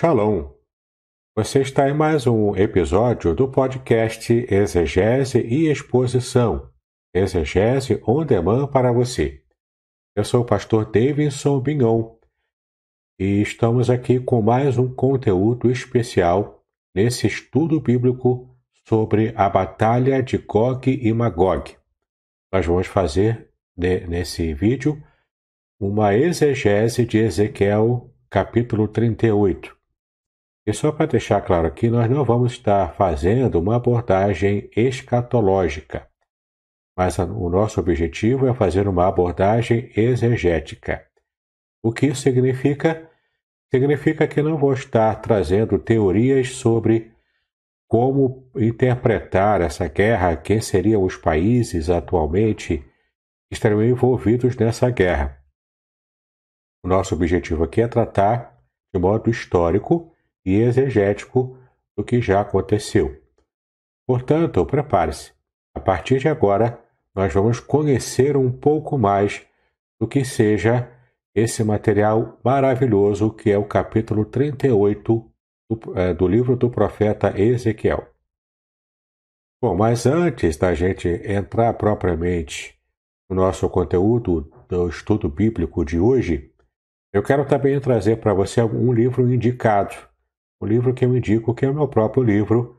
Shalom! Você está em mais um episódio do podcast Exegese e Exposição. Exegese on demand para você. Eu sou o pastor Davidson Bignon e estamos aqui com mais um conteúdo especial nesse estudo bíblico sobre a batalha de Gog e Magog. Nós vamos fazer nesse vídeo uma exegese de Ezequiel capítulo 38. E só para deixar claro aqui, nós não vamos estar fazendo uma abordagem escatológica, mas o nosso objetivo é fazer uma abordagem exegética. O que isso significa? Significa que não vou estar trazendo teorias sobre como interpretar essa guerra, quem seriam os países atualmente que estariam envolvidos nessa guerra. O nosso objetivo aqui é tratar de modo histórico e exegético do que já aconteceu. Portanto, prepare-se. A partir de agora, nós vamos conhecer um pouco mais do que seja esse material maravilhoso que é o capítulo 38 do, é, do livro do profeta Ezequiel. Bom, mas antes da gente entrar propriamente no nosso conteúdo do estudo bíblico de hoje, eu quero também trazer para você um livro indicado o livro que eu indico, que é o meu próprio livro,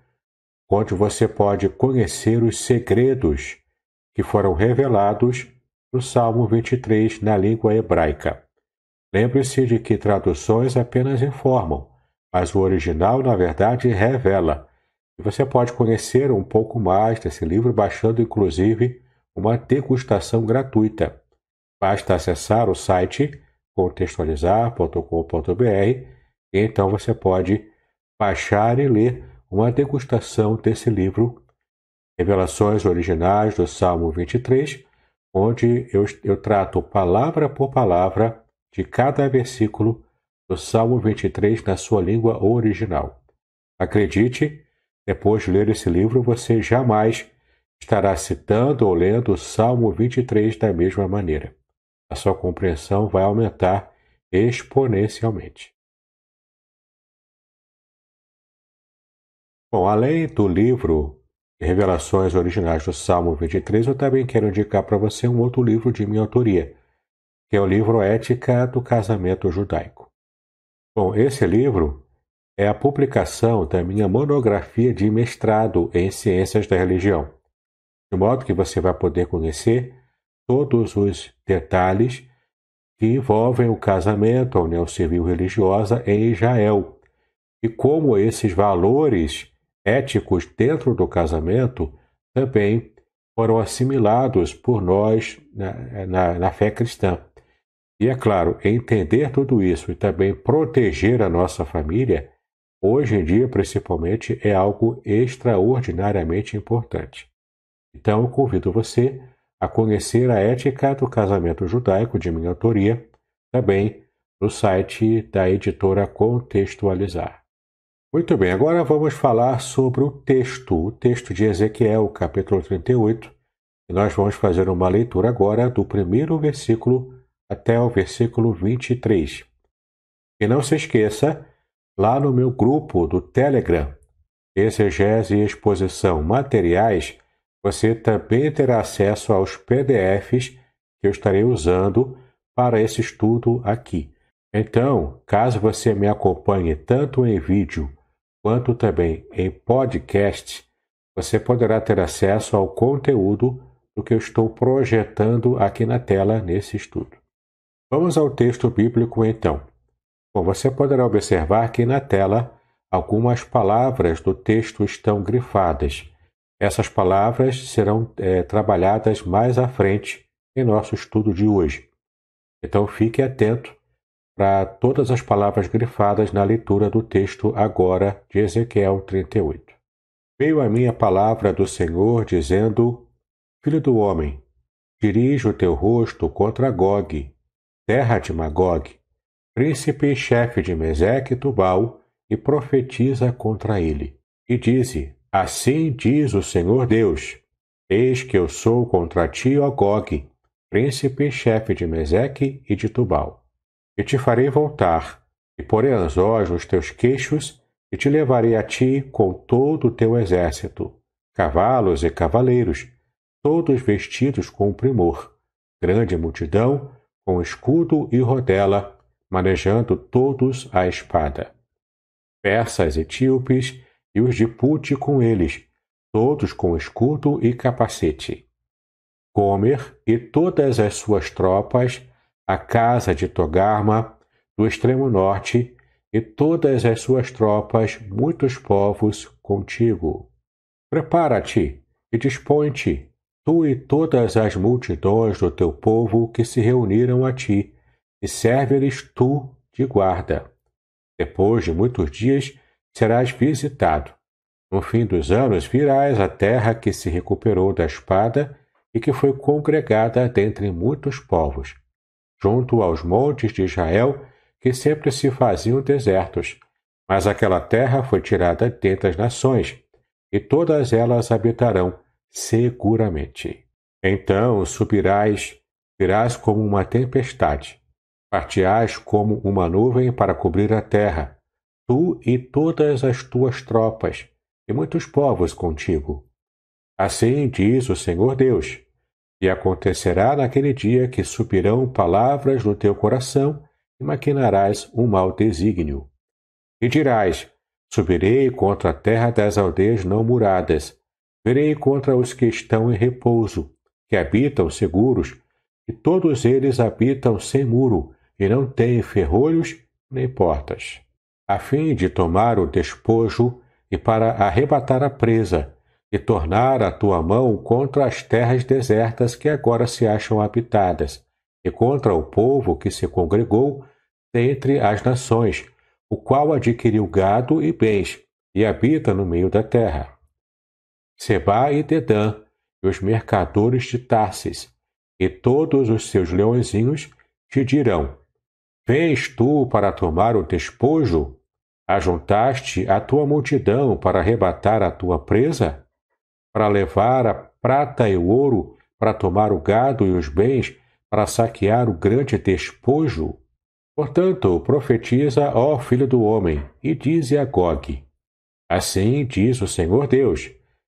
onde você pode conhecer os segredos que foram revelados no Salmo 23 na língua hebraica. Lembre-se de que traduções apenas informam, mas o original, na verdade, revela. E você pode conhecer um pouco mais desse livro baixando, inclusive, uma degustação gratuita. Basta acessar o site contextualizar.com.br e então você pode baixar e ler uma degustação desse livro, Revelações Originais do Salmo 23, onde eu, eu trato palavra por palavra de cada versículo do Salmo 23 na sua língua original. Acredite, depois de ler esse livro, você jamais estará citando ou lendo o Salmo 23 da mesma maneira. A sua compreensão vai aumentar exponencialmente. Bom, além do livro Revelações Originais do Salmo 23, eu também quero indicar para você um outro livro de minha autoria, que é o livro Ética do Casamento Judaico. Bom, esse livro é a publicação da minha monografia de mestrado em Ciências da Religião, de modo que você vai poder conhecer todos os detalhes que envolvem o casamento, a união civil religiosa em Israel, e como esses valores éticos dentro do casamento também foram assimilados por nós na, na, na fé cristã. E é claro, entender tudo isso e também proteger a nossa família, hoje em dia principalmente, é algo extraordinariamente importante. Então, eu convido você a conhecer a ética do casamento judaico de minha autoria, também no site da editora Contextualizar. Muito bem, agora vamos falar sobre o texto, o texto de Ezequiel, capítulo 38. E nós vamos fazer uma leitura agora do primeiro versículo até o versículo 23. E não se esqueça, lá no meu grupo do Telegram, Exegese e Exposição Materiais, você também terá acesso aos PDFs que eu estarei usando para esse estudo aqui. Então, caso você me acompanhe tanto em vídeo quanto também em podcast, você poderá ter acesso ao conteúdo do que eu estou projetando aqui na tela nesse estudo. Vamos ao texto bíblico então. Bom, você poderá observar que na tela algumas palavras do texto estão grifadas. Essas palavras serão é, trabalhadas mais à frente em nosso estudo de hoje. Então fique atento para todas as palavras grifadas na leitura do texto agora de Ezequiel 38. Veio a minha palavra do Senhor dizendo: Filho do homem, dirige o teu rosto contra Gog, terra de Magog, príncipe e chefe de Meseque e Tubal, e profetiza contra ele. E dize: Assim diz o Senhor Deus: Eis que eu sou contra ti, ó Gog, príncipe e chefe de Meseque e de Tubal e te farei voltar, e porei anzóis nos teus queixos, e te levarei a ti com todo o teu exército, cavalos e cavaleiros, todos vestidos com primor, grande multidão, com escudo e rodela, manejando todos a espada. Persas, etíopes e os de Pute com eles, todos com escudo e capacete. Gomer e todas as suas tropas, a casa de Togarma, do extremo norte, e todas as suas tropas, muitos povos contigo. Prepara-te e dispõe-te, tu e todas as multidões do teu povo que se reuniram a ti, e serve-lhes tu de guarda. Depois de muitos dias serás visitado. No fim dos anos virás à terra que se recuperou da espada e que foi congregada dentre muitos povos, junto aos montes de Israel que sempre se faziam desertos. Mas aquela terra foi tirada dentre as nações, e todas elas habitarão seguramente. Então subirás, virás como uma tempestade, partiás como uma nuvem para cobrir a terra, tu e todas as tuas tropas, e muitos povos contigo. Assim diz o Senhor Deus: E acontecerá naquele dia que subirão palavras no teu coração e maquinarás um mau desígnio. E dirás: Subirei contra a terra das aldeias não muradas, verei contra os que estão em repouso, que habitam seguros, e todos eles habitam sem muro, e não têm ferrolhos nem portas, a fim de tomar o despojo e para arrebatar a presa, e tornar a tua mão contra as terras desertas que agora se acham habitadas, e contra o povo que se congregou dentre as nações, o qual adquiriu gado e bens, e habita no meio da terra. Seba e Dedã, e os mercadores de Tarsis, e todos os seus leõezinhos te dirão: Vens tu para tomar o despojo? Ajuntaste a tua multidão para arrebatar a tua presa? Para levar a prata e o ouro, para tomar o gado e os bens, para saquear o grande despojo? Portanto, profetiza, ó filho do homem, e dize a Gog: Assim diz o Senhor Deus: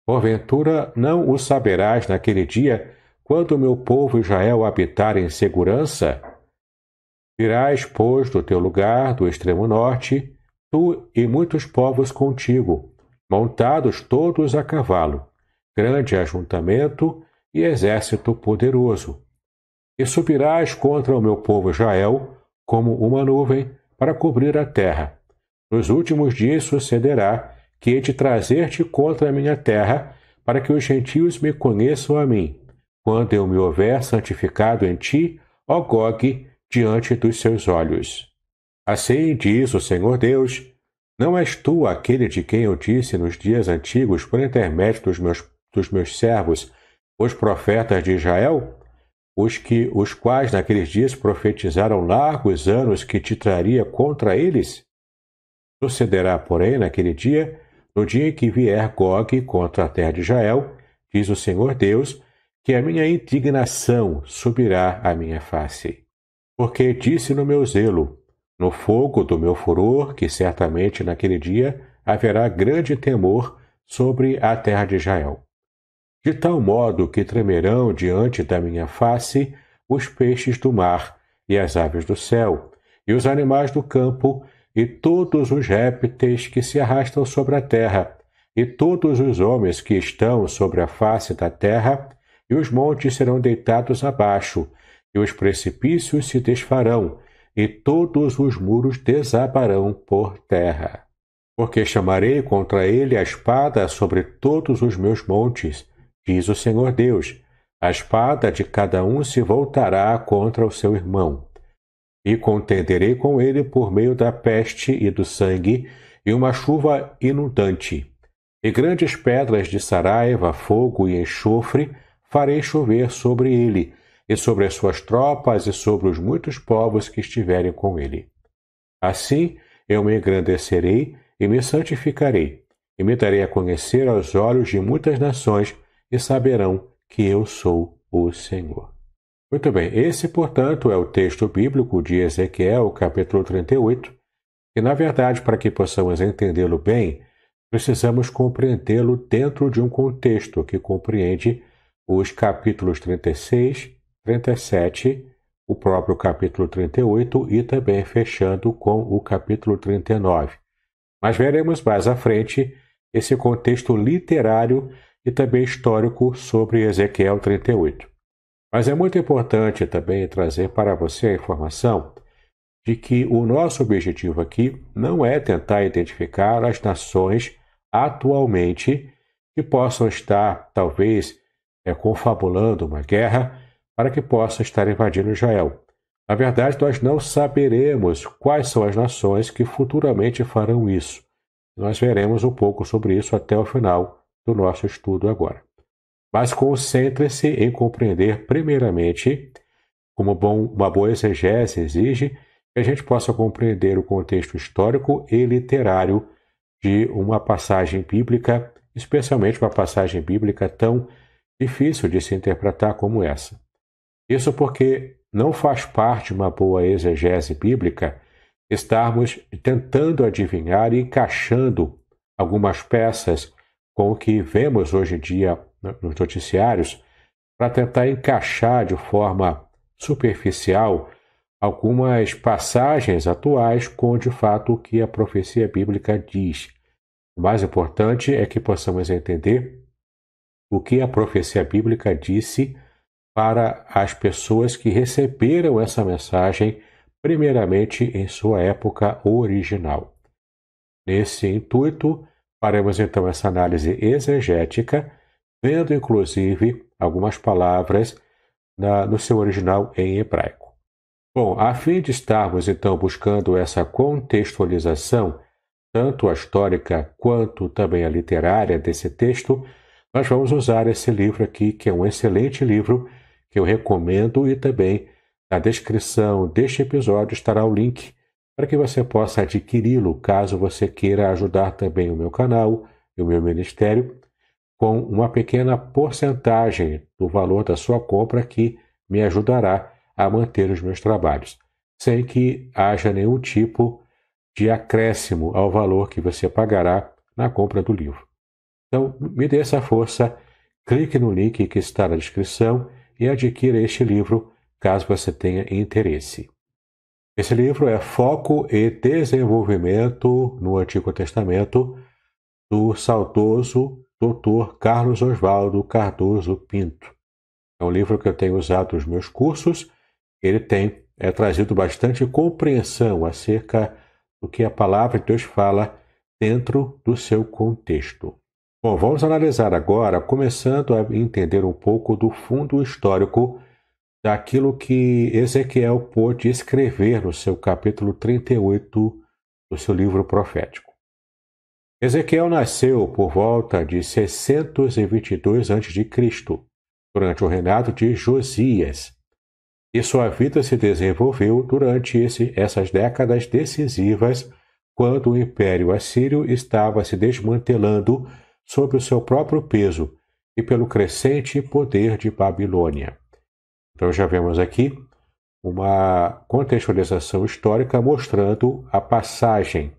Porventura não o saberás naquele dia, quando meu povo Israel habitar em segurança? Virás, pois, do teu lugar, do extremo norte, tu e muitos povos contigo, montados todos a cavalo, grande ajuntamento e exército poderoso. E subirás contra o meu povo Israel, como uma nuvem para cobrir a terra. Nos últimos dias sucederá que hei de trazer-te contra a minha terra, para que os gentios me conheçam a mim, quando eu me houver santificado em ti, ó Gog, diante dos seus olhos. Assim diz o Senhor Deus: Não és tu aquele de quem eu disse nos dias antigos, por intermédio dos meus, dos meus servos, os profetas de Israel? os que os quais naqueles dias profetizaram largos anos que te traria contra eles? Sucederá, porém, naquele dia, no dia em que vier Gog contra a terra de Israel, diz o Senhor Deus, que a minha indignação subirá à minha face. Porque disse no meu zelo, no fogo do meu furor, que certamente naquele dia haverá grande temor sobre a terra de Israel de tal modo que tremerão diante da minha face os peixes do mar e as aves do céu, e os animais do campo, e todos os répteis que se arrastam sobre a terra, e todos os homens que estão sobre a face da terra, e os montes serão deitados abaixo, e os precipícios se desfarão, e todos os muros desabarão por terra. Porque chamarei contra ele a espada sobre todos os meus montes, Diz o Senhor Deus: a espada de cada um se voltará contra o seu irmão. E contenderei com ele por meio da peste e do sangue, e uma chuva inundante. E grandes pedras de saraiva, fogo e enxofre farei chover sobre ele, e sobre as suas tropas e sobre os muitos povos que estiverem com ele. Assim eu me engrandecerei e me santificarei, e me darei a conhecer aos olhos de muitas nações, e saberão que eu sou o Senhor. Muito bem, esse, portanto, é o texto bíblico de Ezequiel, capítulo 38, E, na verdade, para que possamos entendê-lo bem, precisamos compreendê-lo dentro de um contexto que compreende os capítulos 36, 37, o próprio capítulo 38 e também fechando com o capítulo 39. Mas veremos mais à frente esse contexto literário e também histórico sobre Ezequiel 38. Mas é muito importante também trazer para você a informação de que o nosso objetivo aqui não é tentar identificar as nações atualmente que possam estar, talvez, é, confabulando uma guerra para que possa estar invadindo Israel. Na verdade, nós não saberemos quais são as nações que futuramente farão isso. Nós veremos um pouco sobre isso até o final do nosso estudo agora. Mas concentre-se em compreender, primeiramente, como bom, uma boa exegese exige, que a gente possa compreender o contexto histórico e literário de uma passagem bíblica, especialmente uma passagem bíblica tão difícil de se interpretar como essa. Isso porque não faz parte de uma boa exegese bíblica estarmos tentando adivinhar e encaixando algumas peças com o que vemos hoje em dia nos noticiários para tentar encaixar de forma superficial algumas passagens atuais com de fato o que a profecia bíblica diz. O mais importante é que possamos entender o que a profecia bíblica disse para as pessoas que receberam essa mensagem primeiramente em sua época original. Nesse intuito, faremos então essa análise exegética, vendo inclusive algumas palavras na, no seu original em hebraico. Bom, a fim de estarmos então buscando essa contextualização, tanto a histórica quanto também a literária desse texto, nós vamos usar esse livro aqui, que é um excelente livro que eu recomendo e também na descrição deste episódio estará o link para que você possa adquiri-lo caso você queira ajudar também o meu canal e o meu ministério com uma pequena porcentagem do valor da sua compra que me ajudará a manter os meus trabalhos, sem que haja nenhum tipo de acréscimo ao valor que você pagará na compra do livro. Então, me dê essa força, clique no link que está na descrição e adquira este livro caso você tenha interesse. Esse livro é Foco e Desenvolvimento no Antigo Testamento, do saudoso Dr. Carlos Oswaldo Cardoso Pinto. É um livro que eu tenho usado nos meus cursos ele tem é, trazido bastante compreensão acerca do que a palavra de Deus fala dentro do seu contexto. Bom, vamos analisar agora, começando a entender um pouco do fundo histórico daquilo que Ezequiel pôde escrever no seu capítulo 38 do seu livro profético. Ezequiel nasceu por volta de 622 a.C., durante o reinado de Josias, e sua vida se desenvolveu durante esse, essas décadas decisivas, quando o Império Assírio estava se desmantelando sob o seu próprio peso e pelo crescente poder de Babilônia. Então já vemos aqui uma contextualização histórica mostrando a passagem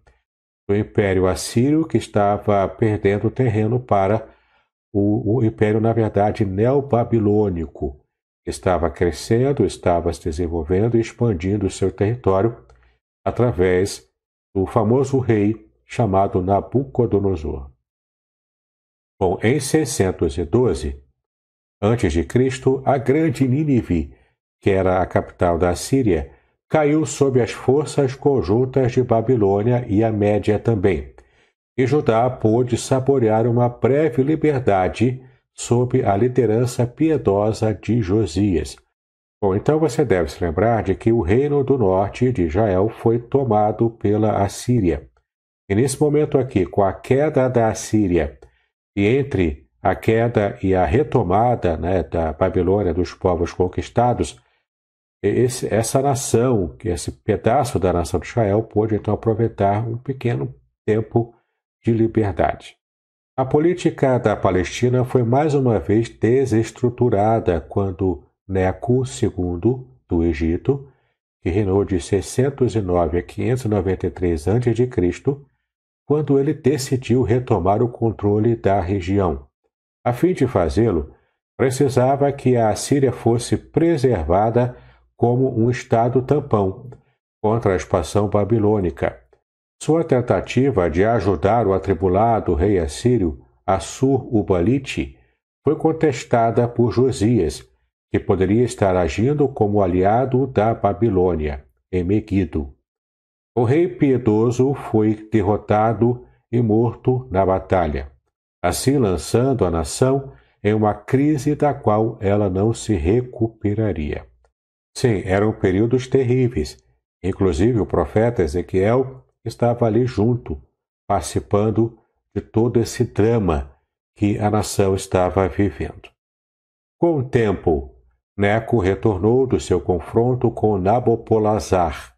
do Império Assírio, que estava perdendo terreno para o, o Império, na verdade, neobabilônico, estava crescendo, estava se desenvolvendo e expandindo seu território através do famoso rei chamado Nabucodonosor. Bom, em 612 a.C., a grande Nínive, que era a capital da Síria, caiu sob as forças conjuntas de Babilônia e a Média também, e Judá pôde saborear uma breve liberdade sob a liderança piedosa de Josias. Bom, então você deve se lembrar de que o reino do norte de Israel foi tomado pela Assíria. E nesse momento aqui, com a queda da Assíria, e entre a queda e a retomada né, da Babilônia, dos povos conquistados, esse, essa nação, esse pedaço da nação de Israel, pôde então aproveitar um pequeno tempo de liberdade. A política da Palestina foi mais uma vez desestruturada quando Neco II do Egito, que reinou de 609 a 593 a.C., quando ele decidiu retomar o controle da região. A fim de fazê-lo, precisava que a Assíria fosse preservada como um estado tampão contra a expansão babilônica. Sua tentativa de ajudar o atribulado rei assírio Assur-Ubalite foi contestada por Josias, que poderia estar agindo como aliado da Babilônia, em Megido. O rei piedoso foi derrotado e morto na batalha, assim lançando a nação em uma crise da qual ela não se recuperaria. Sim, eram períodos terríveis. Inclusive o profeta Ezequiel estava ali junto, participando de todo esse drama que a nação estava vivendo. Com o tempo, Neco retornou do seu confronto com Nabopolazar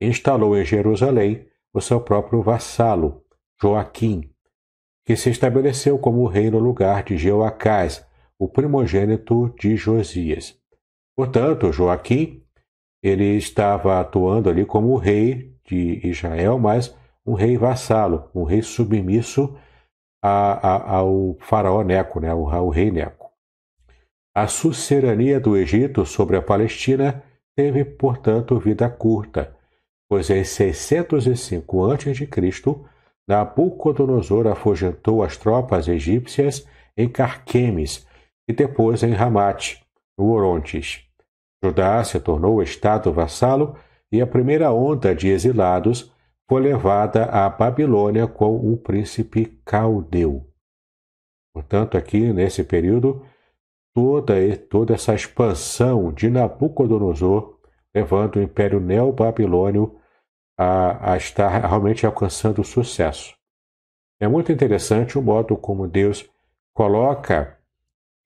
e instalou em Jerusalém o seu próprio vassalo, Joaquim, que se estabeleceu como rei no lugar de Jeoacás, o primogênito de Josias. Portanto, Joaquim, ele estava atuando ali como rei de Israel, mas um rei vassalo, um rei submisso a, a, ao faraó Neco, né, ao, ao rei Neco. A sucerania do Egito sobre a Palestina teve, portanto, vida curta, pois em 605 a.C., Nabucodonosor afugentou as tropas egípcias em Carquemes e depois em Ramate, no Orontes. Judá se tornou estado vassalo e a primeira onda de exilados foi levada à Babilônia com o príncipe caldeu. Portanto, aqui nesse período, toda, toda essa expansão de Nabucodonosor, levando o Império Neobabilônio a, a estar realmente alcançando sucesso. É muito interessante o modo como Deus coloca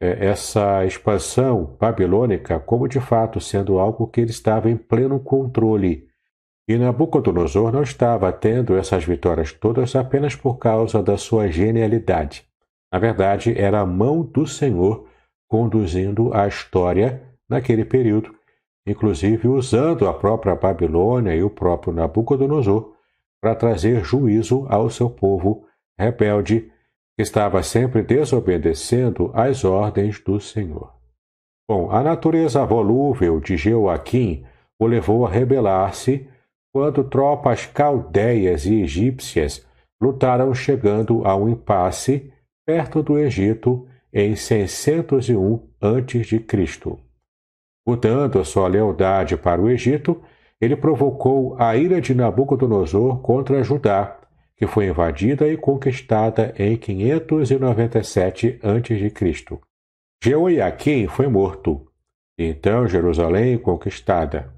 é, essa expansão babilônica como de fato sendo algo que ele estava em pleno controle. E Nabucodonosor não estava tendo essas vitórias todas apenas por causa da sua genialidade. Na verdade, era a mão do Senhor conduzindo a história naquele período, inclusive usando a própria Babilônia e o próprio Nabucodonosor para trazer juízo ao seu povo rebelde, que estava sempre desobedecendo às ordens do Senhor. Bom, a natureza volúvel de Joaquim o levou a rebelar-se quando tropas caldeias e egípcias lutaram chegando a um impasse perto do Egito em 601 a.C. Mudando a sua lealdade para o Egito, ele provocou a ira de Nabucodonosor contra Judá, que foi invadida e conquistada em 597 a.C. Jeoiaquim foi morto, e então Jerusalém conquistada.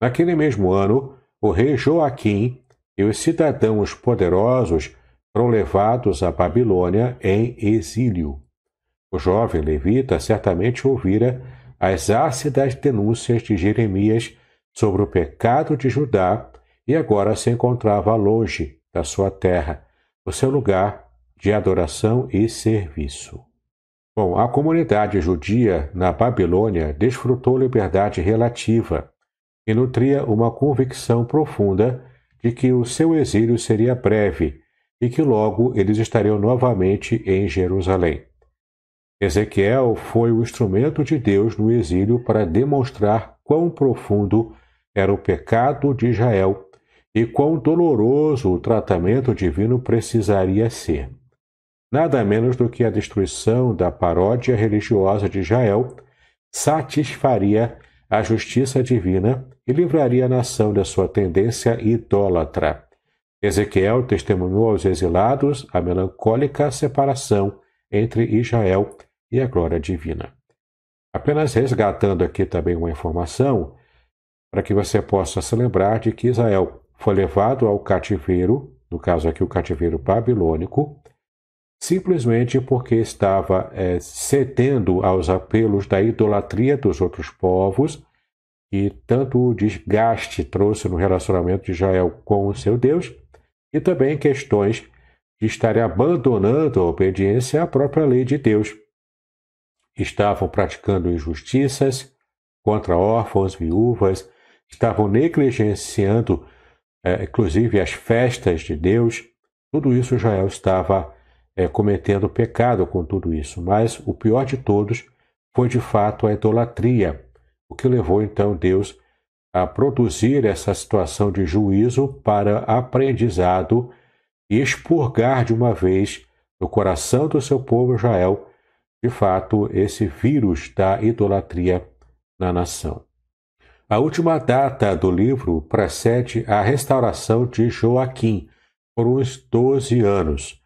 Naquele mesmo ano, o rei Joaquim e os cidadãos poderosos foram levados à Babilônia em exílio. O jovem levita certamente ouvira as ácidas denúncias de Jeremias sobre o pecado de Judá e agora se encontrava longe da sua terra, o seu lugar de adoração e serviço. Bom, a comunidade judia na Babilônia desfrutou liberdade relativa e nutria uma convicção profunda de que o seu exílio seria breve e que logo eles estariam novamente em Jerusalém. Ezequiel foi o instrumento de Deus no exílio para demonstrar quão profundo era o pecado de Israel e quão doloroso o tratamento divino precisaria ser. Nada menos do que a destruição da paródia religiosa de Israel satisfaria a justiça divina e livraria a nação da sua tendência idólatra. Ezequiel testemunhou aos exilados a melancólica separação entre Israel e a glória divina. Apenas resgatando aqui também uma informação, para que você possa se lembrar de que Israel foi levado ao cativeiro, no caso aqui o cativeiro babilônico, simplesmente porque estava é, cedendo aos apelos da idolatria dos outros povos, e tanto o desgaste trouxe no relacionamento de Israel com o seu Deus, e também questões de estarem abandonando a obediência à própria lei de Deus, estavam praticando injustiças contra órfãos, viúvas estavam negligenciando, é, inclusive, as festas de Deus. Tudo isso Israel estava é, cometendo pecado com tudo isso. Mas o pior de todos foi, de fato, a idolatria, o que levou então Deus a produzir essa situação de juízo para aprendizado e expurgar de uma vez no coração do seu povo Israel, de fato, esse vírus da idolatria na nação. A última data do livro precede a restauração de Joaquim, por uns 12 anos.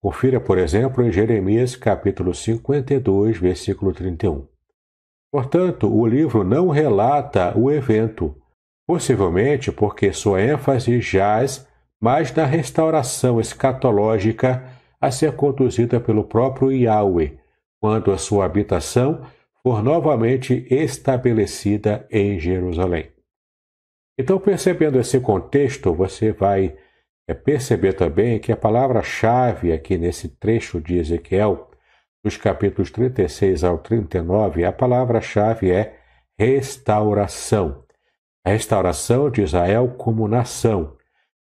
Confira, por exemplo, em Jeremias capítulo 52, versículo 31. Portanto, o livro não relata o evento, possivelmente porque sua ênfase jaz mais na restauração escatológica a ser conduzida pelo próprio Yahweh, quando a sua habitação for novamente estabelecida em Jerusalém. Então, percebendo esse contexto, você vai é perceber também que a palavra-chave aqui nesse trecho de Ezequiel, dos capítulos 36 ao 39, a palavra-chave é restauração. A restauração de Israel como nação.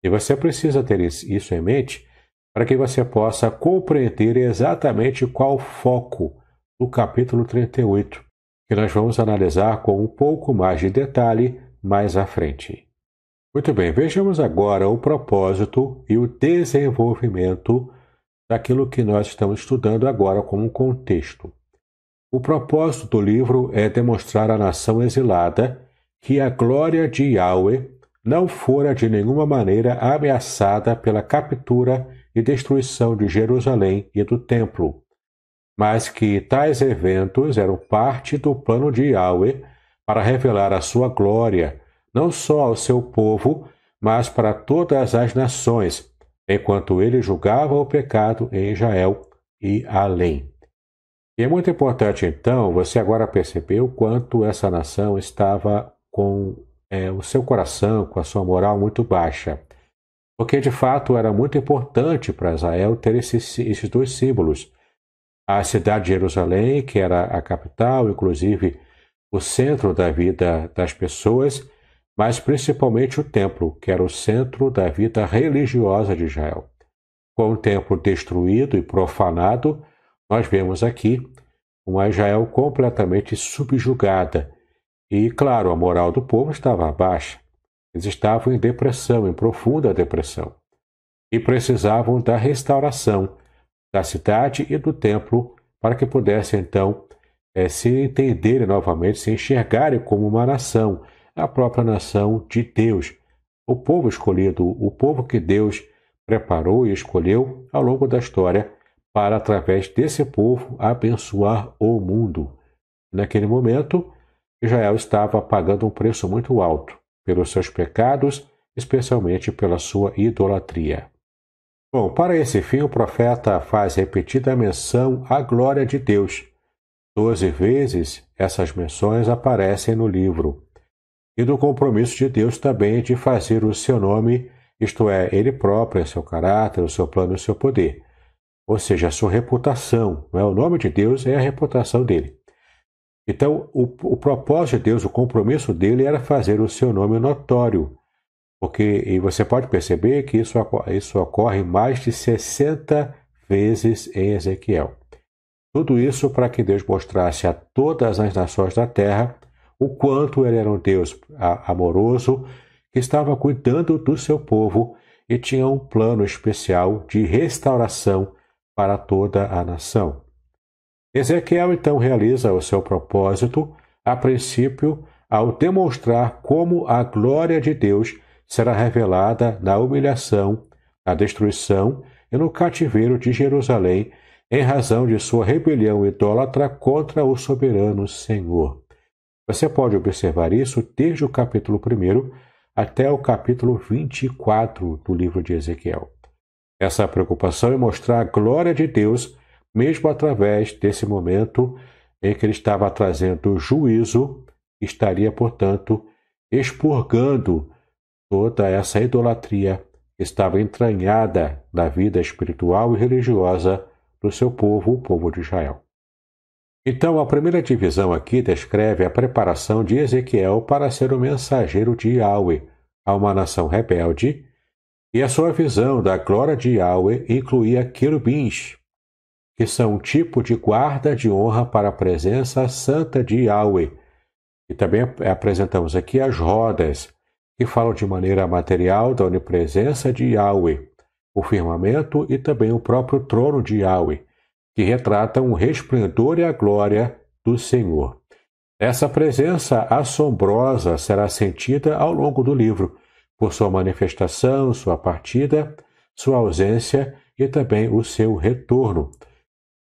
E você precisa ter isso em mente para que você possa compreender exatamente qual o foco do capítulo 38, que nós vamos analisar com um pouco mais de detalhe mais à frente. Muito bem, vejamos agora o propósito e o desenvolvimento daquilo que nós estamos estudando agora como contexto. O propósito do livro é demonstrar à nação exilada que a glória de Yahweh não fora de nenhuma maneira ameaçada pela captura e destruição de Jerusalém e do templo, mas que tais eventos eram parte do plano de Yahweh para revelar a sua glória não só ao seu povo, mas para todas as nações, enquanto ele julgava o pecado em Israel e além. E é muito importante, então, você agora perceber o quanto essa nação estava com é, o seu coração, com a sua moral muito baixa. Porque, de fato, era muito importante para Israel ter esses, esses dois símbolos. A cidade de Jerusalém, que era a capital, inclusive o centro da vida das pessoas, mas principalmente o templo, que era o centro da vida religiosa de Israel. Com o templo destruído e profanado, nós vemos aqui uma Israel completamente subjugada. E, claro, a moral do povo estava baixa. Eles estavam em depressão, em profunda depressão. E precisavam da restauração da cidade e do templo para que pudessem, então, é, se entenderem novamente, se enxergarem como uma nação a própria nação de Deus, o povo escolhido, o povo que Deus preparou e escolheu ao longo da história para, através desse povo, abençoar o mundo. Naquele momento, Israel estava pagando um preço muito alto pelos seus pecados, especialmente pela sua idolatria. Bom, para esse fim, o profeta faz repetida menção à glória de Deus. Doze vezes essas menções aparecem no livro e do compromisso de Deus também de fazer o seu nome, isto é, ele próprio, seu caráter, o seu plano o seu poder. Ou seja, a sua reputação. Não é? O nome de Deus é a reputação dele. Então, o, o propósito de Deus, o compromisso dele era fazer o seu nome notório. Porque, e você pode perceber que isso, isso ocorre mais de 60 vezes em Ezequiel. Tudo isso para que Deus mostrasse a todas as nações da terra o quanto ele era um Deus amoroso que estava cuidando do seu povo e tinha um plano especial de restauração para toda a nação. Ezequiel então realiza o seu propósito, a princípio, ao demonstrar como a glória de Deus será revelada na humilhação, na destruição e no cativeiro de Jerusalém, em razão de sua rebelião idólatra contra o soberano Senhor. Você pode observar isso desde o capítulo 1 até o capítulo 24 do livro de Ezequiel. Essa preocupação é mostrar a glória de Deus, mesmo através desse momento em que ele estava trazendo juízo, estaria, portanto, expurgando toda essa idolatria que estava entranhada na vida espiritual e religiosa do seu povo, o povo de Israel. Então, a primeira divisão aqui descreve a preparação de Ezequiel para ser o mensageiro de Yahweh a uma nação rebelde, e a sua visão da glória de Yahweh incluía querubins, que são um tipo de guarda de honra para a presença santa de Yahweh. E também apresentamos aqui as rodas, que falam de maneira material da onipresença de Yahweh, o firmamento e também o próprio trono de Yahweh, que retratam o resplendor e a glória do Senhor. Essa presença assombrosa será sentida ao longo do livro, por sua manifestação, sua partida, sua ausência e também o seu retorno.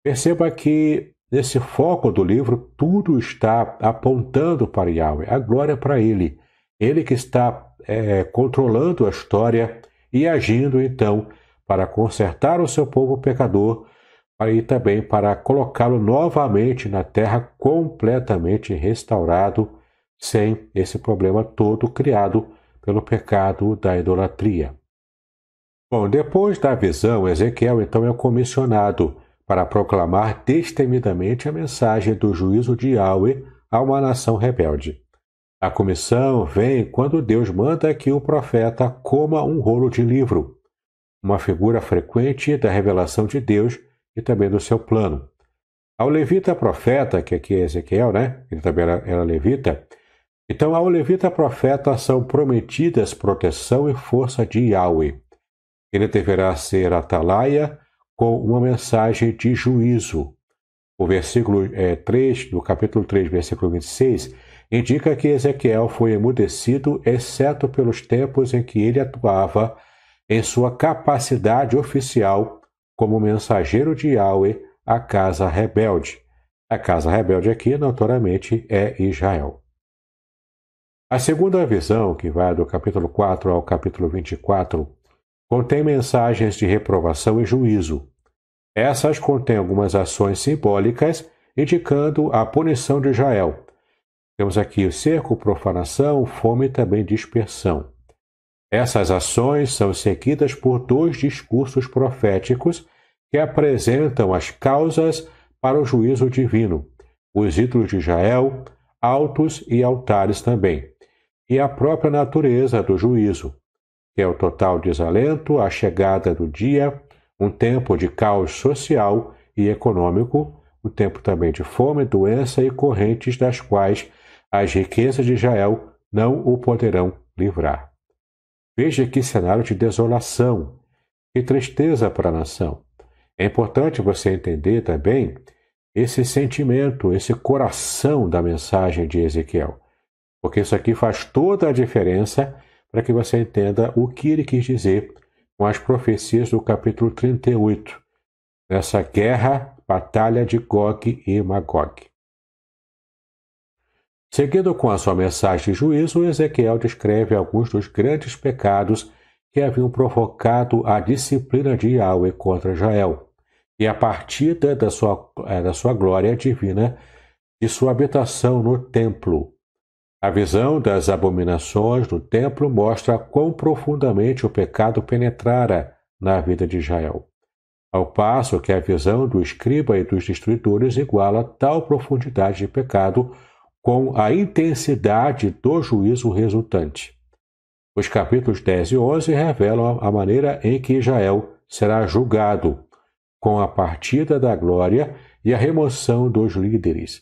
Perceba que nesse foco do livro tudo está apontando para Yahweh, a glória para Ele. Ele que está é, controlando a história e agindo então para consertar o seu povo pecador e também para colocá-lo novamente na terra completamente restaurado, sem esse problema todo criado pelo pecado da idolatria. Bom, depois da visão, Ezequiel então é comissionado para proclamar destemidamente a mensagem do juízo de Yahweh a uma nação rebelde. A comissão vem quando Deus manda que o profeta coma um rolo de livro, uma figura frequente da revelação de Deus e também do seu plano. Ao levita profeta, que aqui é Ezequiel, né? Ele também era, era levita. Então, ao levita profeta são prometidas proteção e força de Yahweh. Ele deverá ser atalaia com uma mensagem de juízo. O versículo é, 3, do capítulo 3, versículo 26, indica que Ezequiel foi emudecido, exceto pelos tempos em que ele atuava em sua capacidade oficial como mensageiro de Yahweh à casa rebelde. A casa rebelde aqui, naturalmente, é Israel. A segunda visão, que vai do capítulo 4 ao capítulo 24, contém mensagens de reprovação e juízo. Essas contêm algumas ações simbólicas indicando a punição de Israel. Temos aqui o cerco, profanação, fome e também dispersão. Essas ações são seguidas por dois discursos proféticos que apresentam as causas para o juízo divino, os ídolos de Israel, altos e altares também, e a própria natureza do juízo, que é o total desalento, a chegada do dia, um tempo de caos social e econômico, um tempo também de fome, doença e correntes das quais as riquezas de Israel não o poderão livrar. Veja que cenário de desolação, que tristeza para a nação. É importante você entender também esse sentimento, esse coração da mensagem de Ezequiel, porque isso aqui faz toda a diferença para que você entenda o que ele quis dizer com as profecias do capítulo 38, nessa guerra, batalha de Gog e Magog. Seguindo com a sua mensagem de juízo, Ezequiel descreve alguns dos grandes pecados que haviam provocado a disciplina de Yahweh contra Israel e a partida da sua, é, da sua glória divina de sua habitação no templo, a visão das abominações do templo mostra quão profundamente o pecado penetrara na vida de Israel, ao passo que a visão do escriba e dos destruidores iguala tal profundidade de pecado com a intensidade do juízo resultante. Os capítulos 10 e 11 revelam a maneira em que Israel será julgado, com a partida da glória e a remoção dos líderes.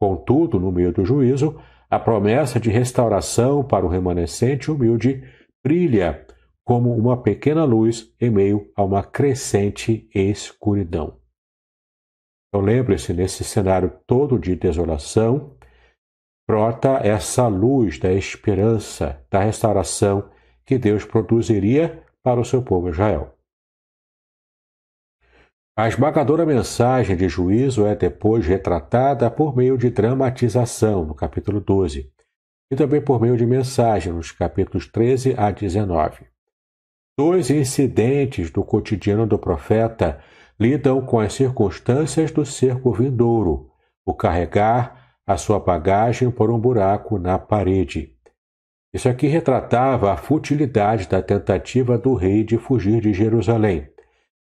Contudo, no meio do juízo, a promessa de restauração para o remanescente humilde brilha como uma pequena luz em meio a uma crescente escuridão. Então lembre-se, nesse cenário todo de desolação, brota essa luz da esperança, da restauração que Deus produziria para o seu povo Israel. A esmagadora mensagem de juízo é depois retratada por meio de dramatização, no capítulo 12, e também por meio de mensagem, nos capítulos 13 a 19. Dois incidentes do cotidiano do profeta lidam com as circunstâncias do cerco vindouro, o carregar a sua bagagem por um buraco na parede. Isso aqui retratava a futilidade da tentativa do rei de fugir de Jerusalém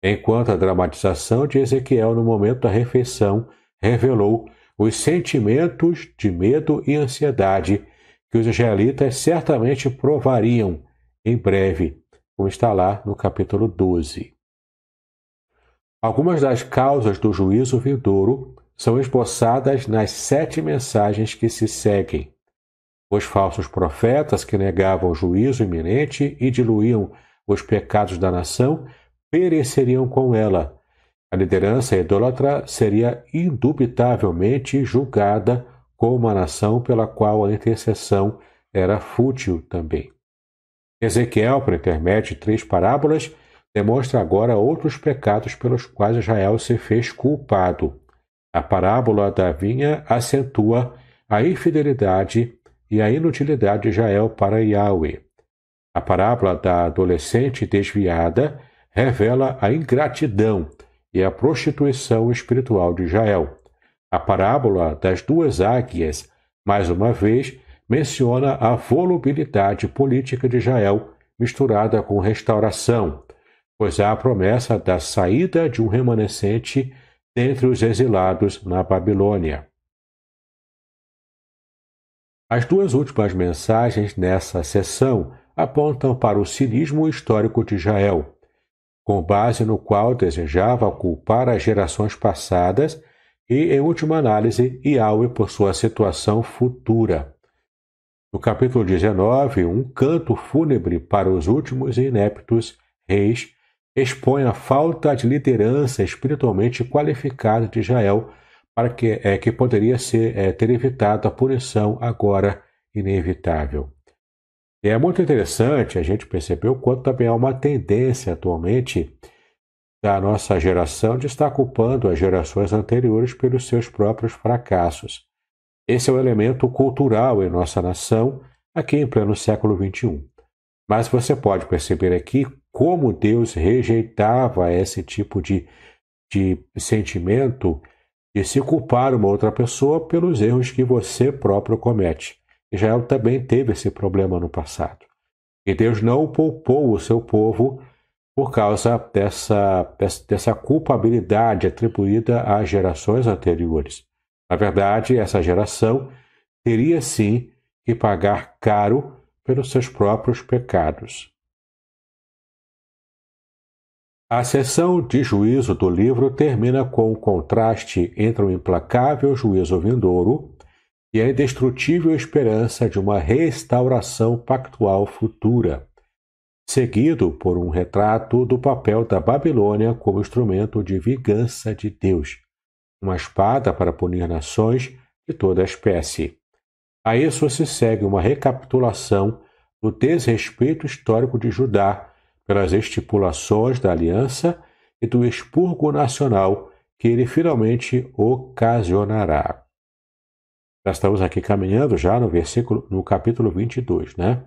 enquanto a dramatização de Ezequiel no momento da refeição revelou os sentimentos de medo e ansiedade que os israelitas certamente provariam em breve, como está lá no capítulo 12. Algumas das causas do juízo vindouro são esboçadas nas sete mensagens que se seguem. Os falsos profetas que negavam o juízo iminente e diluíam os pecados da nação pereceriam com ela. A liderança idólatra seria indubitavelmente julgada como a nação pela qual a intercessão era fútil também. Ezequiel, por intermédio de três parábolas, demonstra agora outros pecados pelos quais Israel se fez culpado. A parábola da vinha acentua a infidelidade e a inutilidade de Israel para Yahweh. A parábola da adolescente desviada revela a ingratidão e a prostituição espiritual de Israel. A parábola das duas águias, mais uma vez, menciona a volubilidade política de Israel misturada com restauração, pois há a promessa da saída de um remanescente dentre os exilados na Babilônia. As duas últimas mensagens nessa sessão apontam para o cinismo histórico de Israel, com base no qual desejava culpar as gerações passadas e, em última análise, Yahweh por sua situação futura. No capítulo 19, um canto fúnebre para os últimos e ineptos reis expõe a falta de liderança espiritualmente qualificada de Israel para que, é, que poderia ser, é, ter evitado a punição agora inevitável. É muito interessante a gente perceber o quanto também há uma tendência atualmente da nossa geração de estar culpando as gerações anteriores pelos seus próprios fracassos. Esse é um elemento cultural em nossa nação, aqui em pleno século XXI. Mas você pode perceber aqui como Deus rejeitava esse tipo de, de sentimento de se culpar uma outra pessoa pelos erros que você próprio comete. Israel também teve esse problema no passado. E Deus não poupou o seu povo por causa dessa, dessa culpabilidade atribuída às gerações anteriores. Na verdade, essa geração teria sim que pagar caro pelos seus próprios pecados. A sessão de juízo do livro termina com o contraste entre o implacável juízo vindouro e a indestrutível esperança de uma restauração pactual futura, seguido por um retrato do papel da Babilônia como instrumento de vingança de Deus, uma espada para punir nações de toda a espécie. A isso se segue uma recapitulação do desrespeito histórico de Judá pelas estipulações da aliança e do expurgo nacional que ele finalmente ocasionará. Já estamos aqui caminhando já no versículo no capítulo 22, né?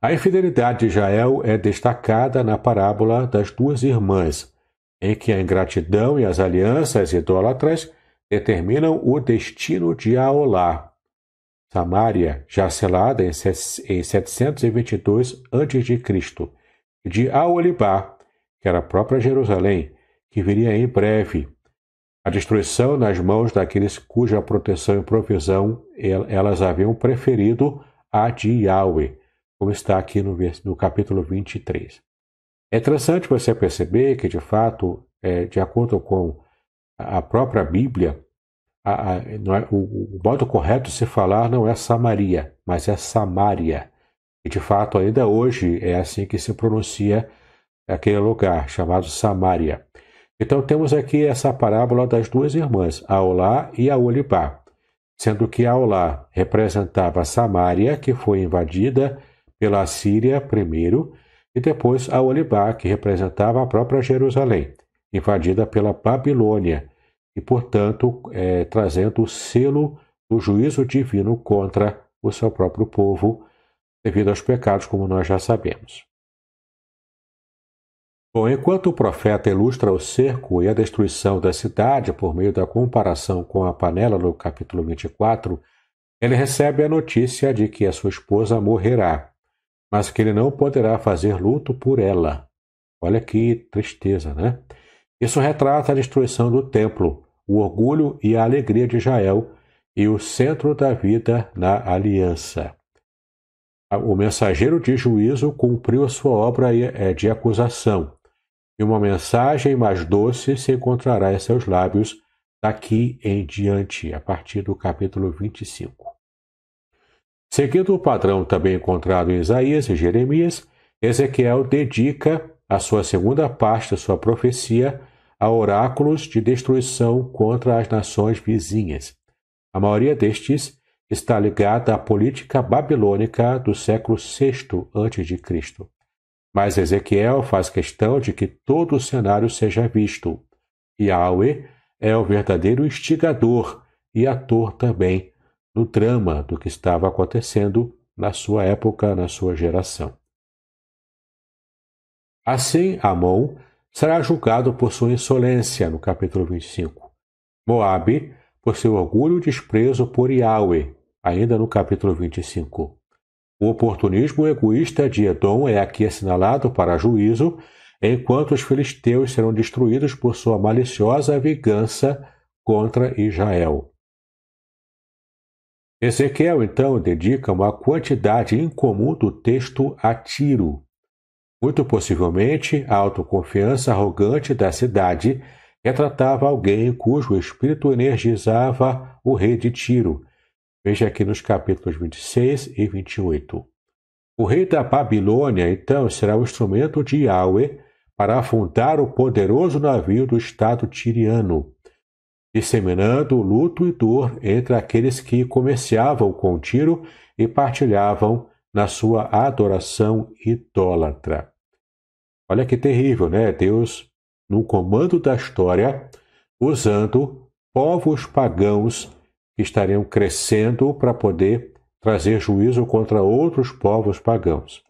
A infidelidade de Israel é destacada na parábola das duas irmãs, em que a ingratidão e as alianças idólatras determinam o destino de Aolá, Samaria, já selada em 722 a.C., de Aolibá, que era a própria Jerusalém, que viria em breve. A destruição nas mãos daqueles cuja proteção e provisão elas haviam preferido a de Yahweh, como está aqui no, no capítulo 23. É interessante você perceber que, de fato, é, de acordo com a própria Bíblia, a, a, é, o, o modo correto de se falar não é Samaria, mas é Samária. E de fato, ainda hoje é assim que se pronuncia aquele lugar, chamado Samaria. Então temos aqui essa parábola das duas irmãs, Aolá e Aolibá, sendo que Aolá representava Samaria, que foi invadida pela Síria primeiro, e depois Aolibá, que representava a própria Jerusalém, invadida pela Babilônia, e, portanto, é, trazendo o selo do juízo divino contra o seu próprio povo, devido aos pecados, como nós já sabemos. Bom, enquanto o profeta ilustra o cerco e a destruição da cidade por meio da comparação com a panela no capítulo 24, ele recebe a notícia de que a sua esposa morrerá, mas que ele não poderá fazer luto por ela. Olha que tristeza, né? Isso retrata a destruição do templo, o orgulho e a alegria de Israel e o centro da vida na aliança. O mensageiro de juízo cumpriu a sua obra é, de acusação, e uma mensagem mais doce se encontrará em seus lábios daqui em diante, a partir do capítulo 25. Seguindo o padrão também encontrado em Isaías e Jeremias, Ezequiel dedica a sua segunda parte da sua profecia a oráculos de destruição contra as nações vizinhas. A maioria destes está ligada à política babilônica do século VI a.C. Mas Ezequiel faz questão de que todo o cenário seja visto. Yahweh é o verdadeiro instigador e ator também no drama do que estava acontecendo na sua época, na sua geração. Assim, Amon será julgado por sua insolência, no capítulo 25. Moabe, por seu orgulho e desprezo por Yahweh, ainda no capítulo 25. O oportunismo egoísta de Edom é aqui assinalado para juízo, enquanto os filisteus serão destruídos por sua maliciosa vingança contra Israel. Ezequiel, então, dedica uma quantidade incomum do texto a Tiro. Muito possivelmente, a autoconfiança arrogante da cidade retratava alguém cujo espírito energizava o rei de Tiro. Veja aqui nos capítulos 26 e 28. O rei da Babilônia, então, será o instrumento de Yahweh para afundar o poderoso navio do Estado tiriano disseminando luto e dor entre aqueles que comerciavam com Tiro e partilhavam na sua adoração idólatra. Olha que terrível, né? Deus no comando da história, usando povos pagãos estariam crescendo para poder trazer juízo contra outros povos pagãos.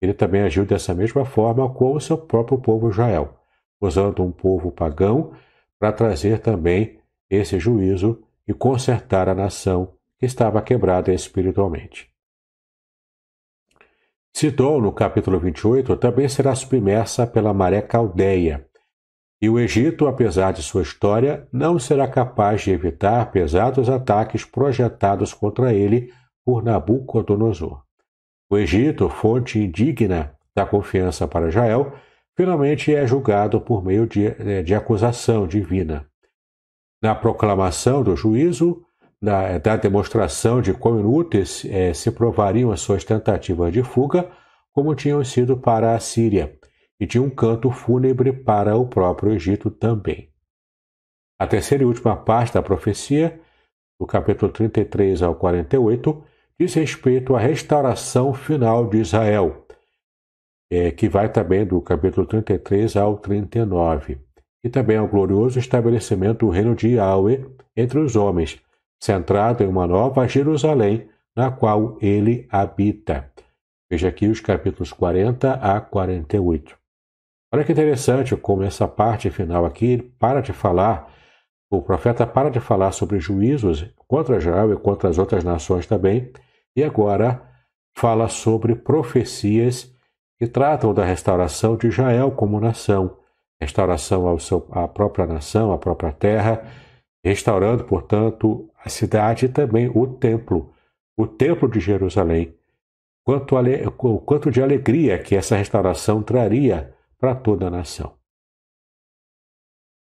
Ele também agiu dessa mesma forma com o seu próprio povo Israel, usando um povo pagão para trazer também esse juízo e consertar a nação que estava quebrada espiritualmente. Sidom, no capítulo 28, também será submersa pela maré caldeia, e o Egito, apesar de sua história, não será capaz de evitar pesados ataques projetados contra ele por Nabucodonosor. O Egito, fonte indigna da confiança para Israel, finalmente é julgado por meio de, de acusação divina na proclamação do juízo, na, da demonstração de quão inúteis é, se provariam as suas tentativas de fuga, como tinham sido para a Síria, e de um canto fúnebre para o próprio Egito também. A terceira e última parte da profecia, do capítulo 33 ao 48, diz respeito à restauração final de Israel, é, que vai também do capítulo 33 ao 39 e também ao glorioso estabelecimento do reino de Yahweh entre os homens, centrado em uma nova Jerusalém, na qual ele habita. Veja aqui os capítulos 40 a 48. Olha que interessante como essa parte final aqui para de falar, o profeta para de falar sobre juízos contra Israel e contra as outras nações também, e agora fala sobre profecias que tratam da restauração de Israel como nação restauração ao seu, à própria nação, à própria terra, restaurando, portanto, a cidade e também o templo, o templo de Jerusalém. Quanto, o quanto de alegria que essa restauração traria para toda a nação.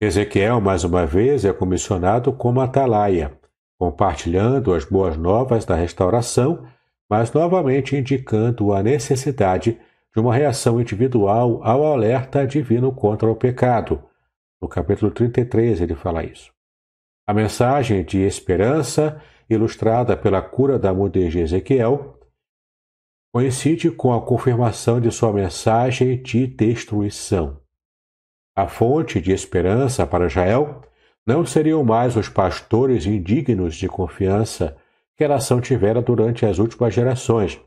Ezequiel, mais uma vez, é comissionado como atalaia, compartilhando as boas novas da restauração, mas novamente indicando a necessidade de uma reação individual ao alerta divino contra o pecado. No capítulo 33 ele fala isso. A mensagem de esperança, ilustrada pela cura da mudez de Ezequiel, coincide com a confirmação de sua mensagem de destruição. A fonte de esperança para Israel não seriam mais os pastores indignos de confiança que a nação tivera durante as últimas gerações,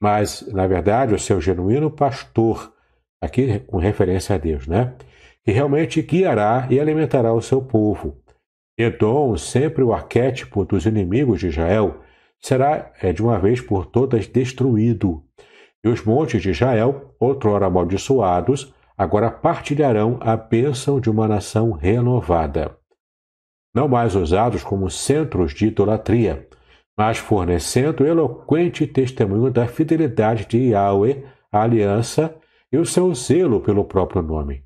mas, na verdade, o seu genuíno pastor, aqui com referência a Deus, né? Que realmente guiará e alimentará o seu povo. Edom, sempre o arquétipo dos inimigos de Israel, será é, de uma vez por todas destruído. E os montes de Israel, outrora amaldiçoados, agora partilharão a bênção de uma nação renovada. não mais usados como centros de idolatria, mas fornecendo eloquente testemunho da fidelidade de Yahweh à aliança e o seu zelo pelo próprio nome.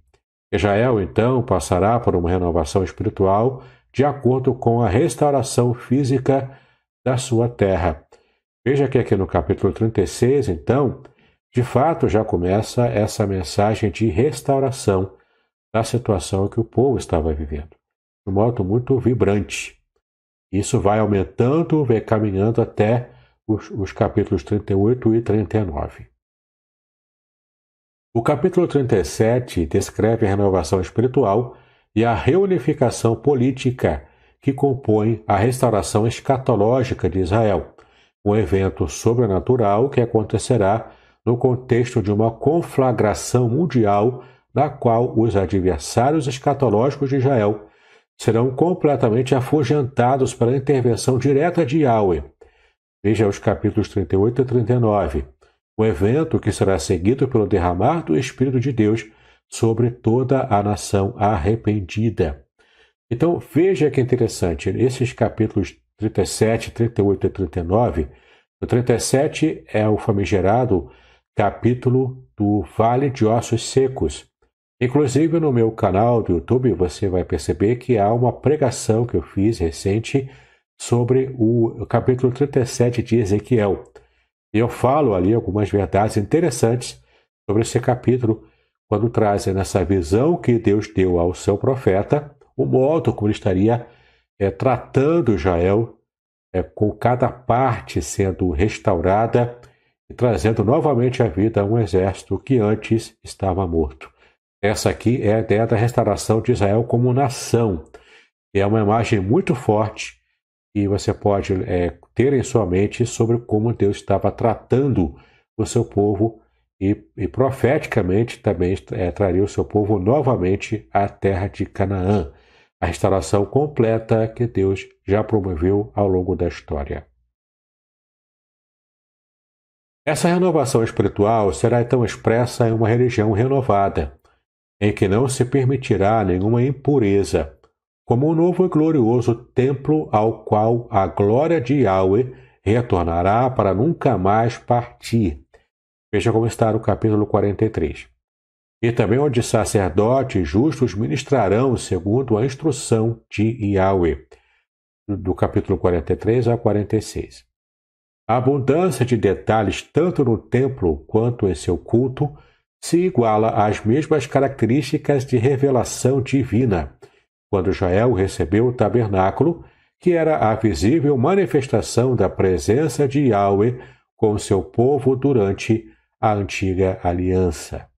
Israel, então, passará por uma renovação espiritual de acordo com a restauração física da sua terra. Veja que aqui no capítulo 36, então, de fato já começa essa mensagem de restauração da situação que o povo estava vivendo, de um modo muito vibrante. Isso vai aumentando, vai caminhando até os, os capítulos 38 e 39. O capítulo 37 descreve a renovação espiritual e a reunificação política que compõe a restauração escatológica de Israel, um evento sobrenatural que acontecerá no contexto de uma conflagração mundial na qual os adversários escatológicos de Israel serão completamente afugentados pela intervenção direta de Yahweh. Veja os capítulos 38 e 39. O evento que será seguido pelo derramar do Espírito de Deus sobre toda a nação arrependida. Então, veja que interessante, esses capítulos 37, 38 e 39, o 37 é o famigerado capítulo do Vale de Ossos Secos. Inclusive no meu canal do YouTube você vai perceber que há uma pregação que eu fiz recente sobre o capítulo 37 de Ezequiel. Eu falo ali algumas verdades interessantes sobre esse capítulo, quando trazem essa visão que Deus deu ao seu profeta, o modo como ele estaria é, tratando Israel, é, com cada parte sendo restaurada e trazendo novamente à vida um exército que antes estava morto. Essa aqui é a ideia da restauração de Israel como nação. É uma imagem muito forte e você pode é, ter em sua mente sobre como Deus estava tratando o seu povo e, e profeticamente também é, traria o seu povo novamente à terra de Canaã, a restauração completa que Deus já promoveu ao longo da história. Essa renovação espiritual será então expressa em uma religião renovada, em que não se permitirá nenhuma impureza, como um novo e glorioso templo ao qual a glória de Yahweh retornará para nunca mais partir. Veja como está no capítulo 43. E também onde sacerdotes justos ministrarão segundo a instrução de Yahweh, do capítulo 43 a 46. A abundância de detalhes, tanto no templo quanto em seu culto, se iguala às mesmas características de revelação divina, quando Joel recebeu o tabernáculo, que era a visível manifestação da presença de Yahweh com seu povo durante a antiga aliança.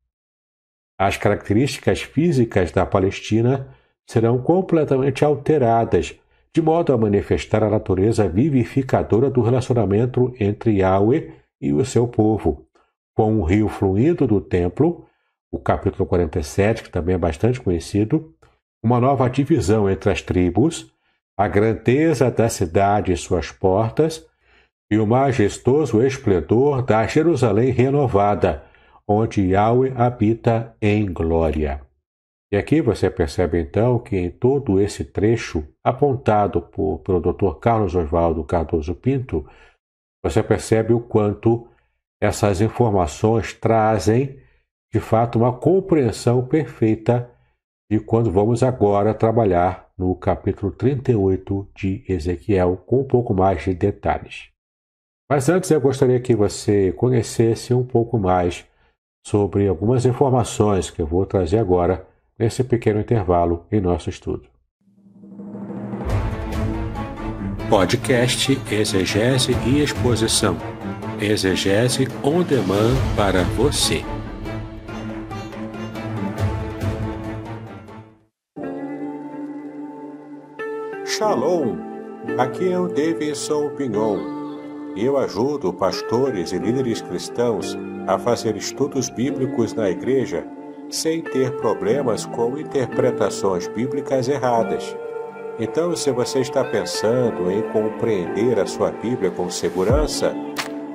As características físicas da Palestina serão completamente alteradas de modo a manifestar a natureza vivificadora do relacionamento entre Yahweh e o seu povo, com um rio fluindo do templo, o capítulo 47, que também é bastante conhecido, uma nova divisão entre as tribos, a grandeza da cidade e suas portas, e o majestoso esplendor da Jerusalém renovada, onde Yahweh habita em glória. E aqui você percebe então que em todo esse trecho apontado por, pelo Dr. Carlos Oswaldo Cardoso Pinto, você percebe o quanto essas informações trazem de fato uma compreensão perfeita de quando vamos agora trabalhar no capítulo 38 de Ezequiel com um pouco mais de detalhes. Mas antes eu gostaria que você conhecesse um pouco mais sobre algumas informações que eu vou trazer agora nesse pequeno intervalo em nosso estudo. Podcast Exegese e Exposição. Exegese on demand para você. Shalom! Aqui é o Davidson Pignon. Eu ajudo pastores e líderes cristãos a fazer estudos bíblicos na igreja sem ter problemas com interpretações bíblicas erradas. Então, se você está pensando em compreender a sua Bíblia com segurança,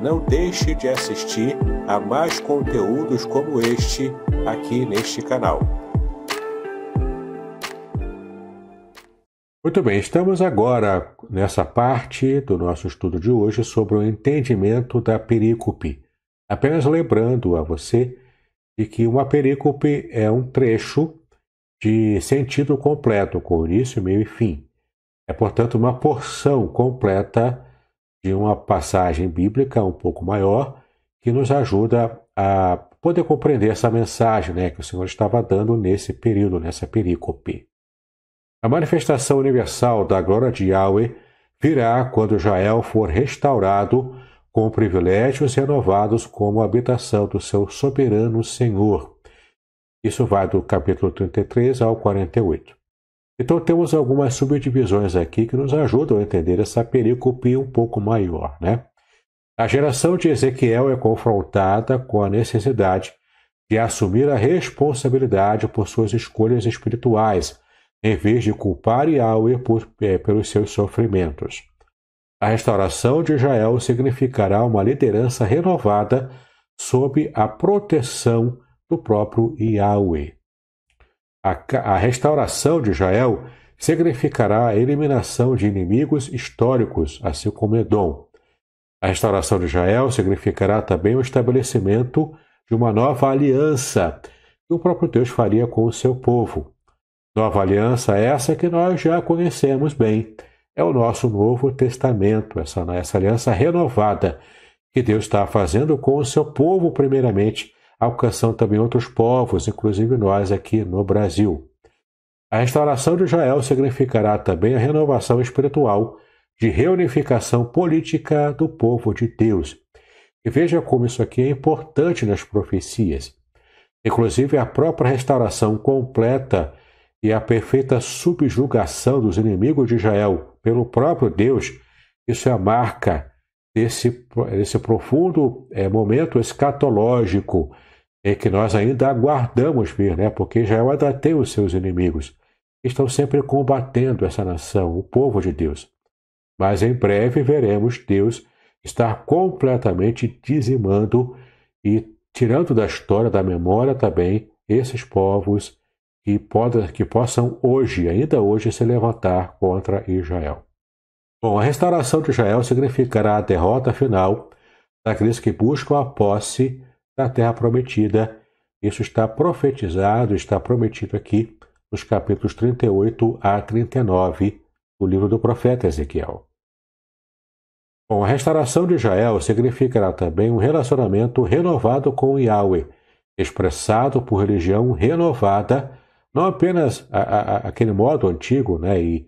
não deixe de assistir a mais conteúdos como este aqui neste canal. Muito bem, estamos agora nessa parte do nosso estudo de hoje sobre o entendimento da perícope. Apenas lembrando a você de que uma perícope é um trecho de sentido completo, com início, meio e fim. É, portanto, uma porção completa de uma passagem bíblica um pouco maior que nos ajuda a poder compreender essa mensagem né, que o Senhor estava dando nesse período, nessa perícope. A manifestação universal da glória de Yahweh virá quando Jael for restaurado com privilégios renovados como habitação do seu soberano Senhor. Isso vai do capítulo 33 ao 48. Então temos algumas subdivisões aqui que nos ajudam a entender essa perícope um pouco maior, né? A geração de Ezequiel é confrontada com a necessidade de assumir a responsabilidade por suas escolhas espirituais, em vez de culpar Yahweh por, é, pelos seus sofrimentos. A restauração de Israel significará uma liderança renovada sob a proteção do próprio Yahweh. A, a restauração de Israel significará a eliminação de inimigos históricos, assim como Edom. A restauração de Israel significará também o estabelecimento de uma nova aliança que o próprio Deus faria com o seu povo. Nova aliança essa que nós já conhecemos bem. É o nosso Novo Testamento, essa, essa aliança renovada que Deus está fazendo com o seu povo, primeiramente, alcançando também outros povos, inclusive nós aqui no Brasil. A restauração de Israel significará também a renovação espiritual de reunificação política do povo de Deus. E veja como isso aqui é importante nas profecias. Inclusive, a própria restauração completa e a perfeita subjugação dos inimigos de Israel pelo próprio Deus, isso é a marca desse, desse profundo é, momento escatológico em que nós ainda aguardamos vir, né? porque Israel ainda tem os seus inimigos, estão sempre combatendo essa nação, o povo de Deus. Mas em breve veremos Deus estar completamente dizimando e tirando da história, da memória também, esses povos pode, que possam hoje, ainda hoje, se levantar contra Israel. Bom, a restauração de Israel significará a derrota final daqueles que buscam a posse da terra prometida. Isso está profetizado, está prometido aqui nos capítulos 38 a 39 do livro do profeta Ezequiel. Bom, a restauração de Israel significará também um relacionamento renovado com Yahweh, expressado por religião renovada não apenas a, a, aquele modo antigo né, e,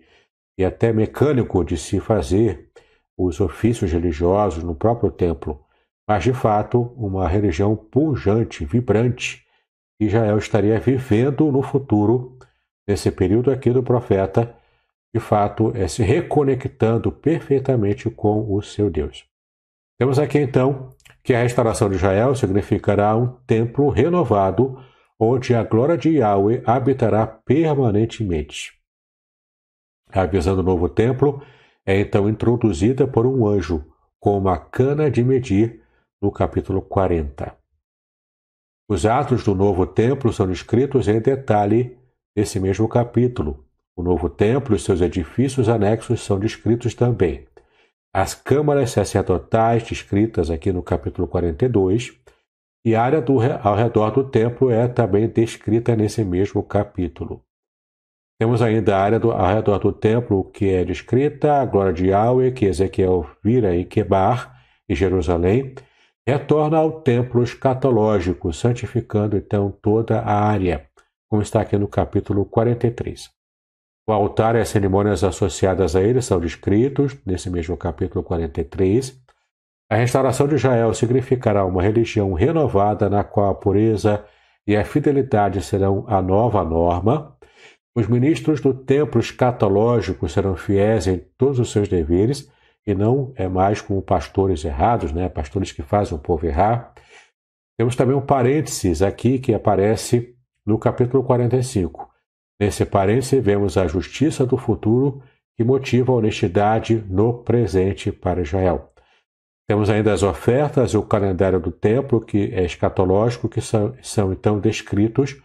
e até mecânico de se fazer os ofícios religiosos no próprio templo, mas de fato uma religião pujante, vibrante, que Israel estaria vivendo no futuro, nesse período aqui do profeta, de fato é se reconectando perfeitamente com o seu Deus. Temos aqui então que a restauração de Israel significará um templo renovado onde a glória de Yahweh habitará permanentemente. A visão do novo templo é então introduzida por um anjo com uma cana de medir no capítulo 40. Os atos do novo templo são descritos em detalhe nesse mesmo capítulo. O novo templo e seus edifícios anexos são descritos também. As câmaras sacerdotais descritas aqui no capítulo 42 e a área do, ao redor do templo é também descrita nesse mesmo capítulo. Temos ainda a área do, ao redor do templo que é descrita, a glória de Yahweh, que Ezequiel vira em Quebar, em Jerusalém, retorna ao templo escatológico, santificando então toda a área, como está aqui no capítulo 43. O altar e as cerimônias associadas a ele são descritos nesse mesmo capítulo 43. A restauração de Israel significará uma religião renovada na qual a pureza e a fidelidade serão a nova norma. Os ministros do templo escatológico serão fiéis em todos os seus deveres e não é mais como pastores errados, né? pastores que fazem o povo errar. Temos também um parênteses aqui que aparece no capítulo 45. Nesse parênteses vemos a justiça do futuro que motiva a honestidade no presente para Israel. Temos ainda as ofertas e o calendário do templo, que é escatológico, que são, são então descritos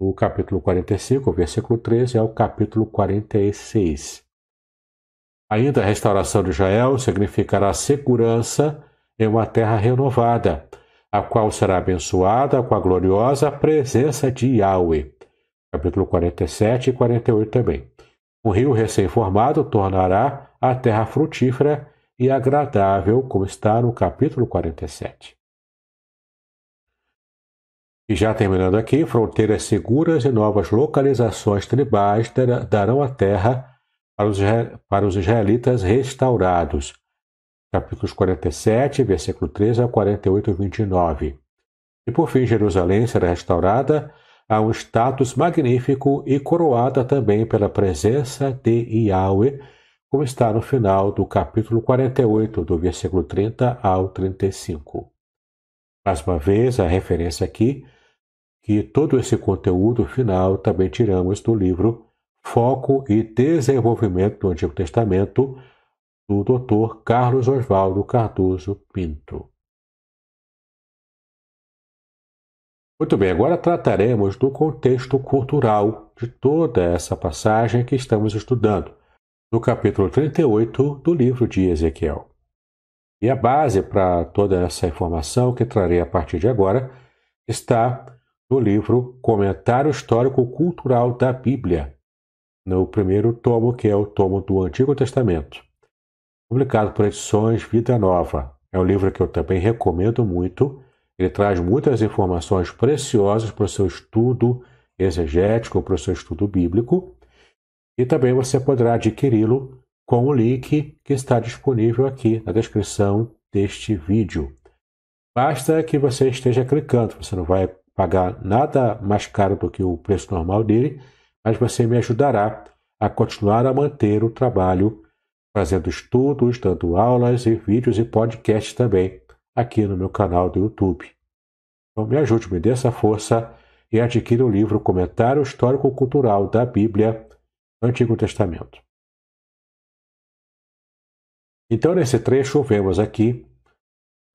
no capítulo 45, versículo 13, ao capítulo 46. Ainda a restauração de Israel significará segurança em uma terra renovada, a qual será abençoada com a gloriosa presença de Yahweh. Capítulo 47 e 48 também. Um rio recém-formado tornará a terra frutífera e agradável, como está no capítulo 47. E já terminando aqui, fronteiras seguras e novas localizações tribais darão a terra para os, israelitas restaurados. Capítulos 47, versículo 13 a 48 e 29. E por fim, Jerusalém será restaurada a um status magnífico e coroada também pela presença de Yahweh, como está no final do capítulo 48, do versículo 30 ao 35. Mais uma vez, a referência aqui, que todo esse conteúdo final também tiramos do livro Foco e Desenvolvimento do Antigo Testamento, do Dr. Carlos Oswaldo Cardoso Pinto. Muito bem, agora trataremos do contexto cultural de toda essa passagem que estamos estudando, no capítulo 38 do livro de Ezequiel. E a base para toda essa informação que trarei a partir de agora está no livro Comentário Histórico Cultural da Bíblia, no primeiro tomo, que é o tomo do Antigo Testamento, publicado por Edições Vida Nova. É um livro que eu também recomendo muito ele traz muitas informações preciosas para o seu estudo exegético, para o seu estudo bíblico. E também você poderá adquiri-lo com o link que está disponível aqui na descrição deste vídeo. Basta que você esteja clicando, você não vai pagar nada mais caro do que o preço normal dele, mas você me ajudará a continuar a manter o trabalho fazendo estudos, dando aulas e vídeos e podcasts também aqui no meu canal do YouTube. Então me ajude, me dê essa força e adquira o livro Comentário Histórico-Cultural da Bíblia Antigo Testamento. Então, nesse trecho, vemos aqui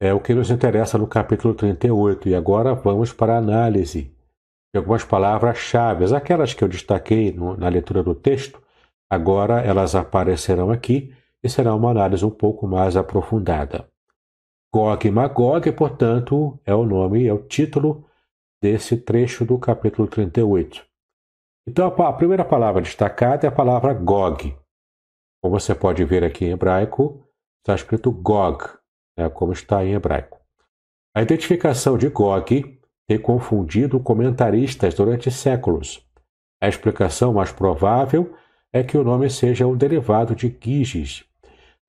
é, o que nos interessa no capítulo 38, e agora vamos para a análise de algumas palavras-chave, aquelas que eu destaquei no, na leitura do texto, agora elas aparecerão aqui e será uma análise um pouco mais aprofundada. Gog e Magog, portanto, é o nome, é o título desse trecho do capítulo 38. Então, a primeira palavra destacada é a palavra Gog. Como você pode ver aqui em hebraico, está escrito Gog, né, como está em hebraico. A identificação de Gog tem confundido comentaristas durante séculos. A explicação mais provável é que o nome seja um derivado de Giges,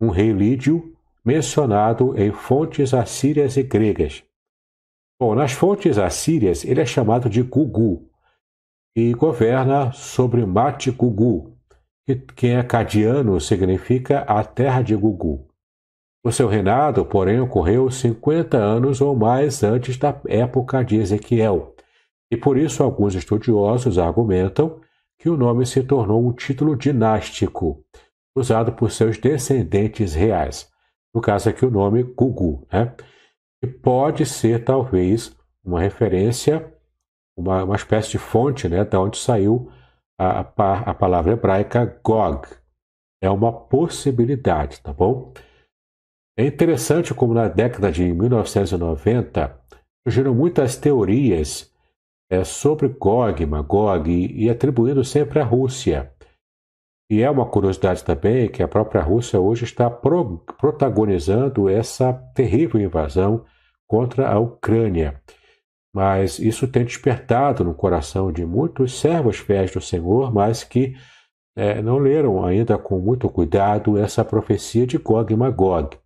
um rei lídio mencionado em fontes assírias e gregas. Bom, nas fontes assírias, ele é chamado de Gugu e governa sobre Mate Gugu, que, em acadiano significa a terra de Gugu. O seu reinado, porém, ocorreu 50 anos ou mais antes da época de Ezequiel, e por isso alguns estudiosos argumentam que o nome se tornou um título dinástico, usado por seus descendentes reais. No caso aqui, o nome Gugu, né? que pode ser talvez uma referência, uma, uma espécie de fonte né, da onde saiu a, a, palavra hebraica Gog. É uma possibilidade, tá bom? É interessante como na década de 1990 surgiram muitas teorias é, sobre Gog, Magog e, e atribuindo sempre à Rússia. E é uma curiosidade também que a própria Rússia hoje está pro protagonizando essa terrível invasão contra a Ucrânia. Mas isso tem despertado no coração de muitos servos fiéis do Senhor, mas que é, não leram ainda com muito cuidado essa profecia de Gog e Magog.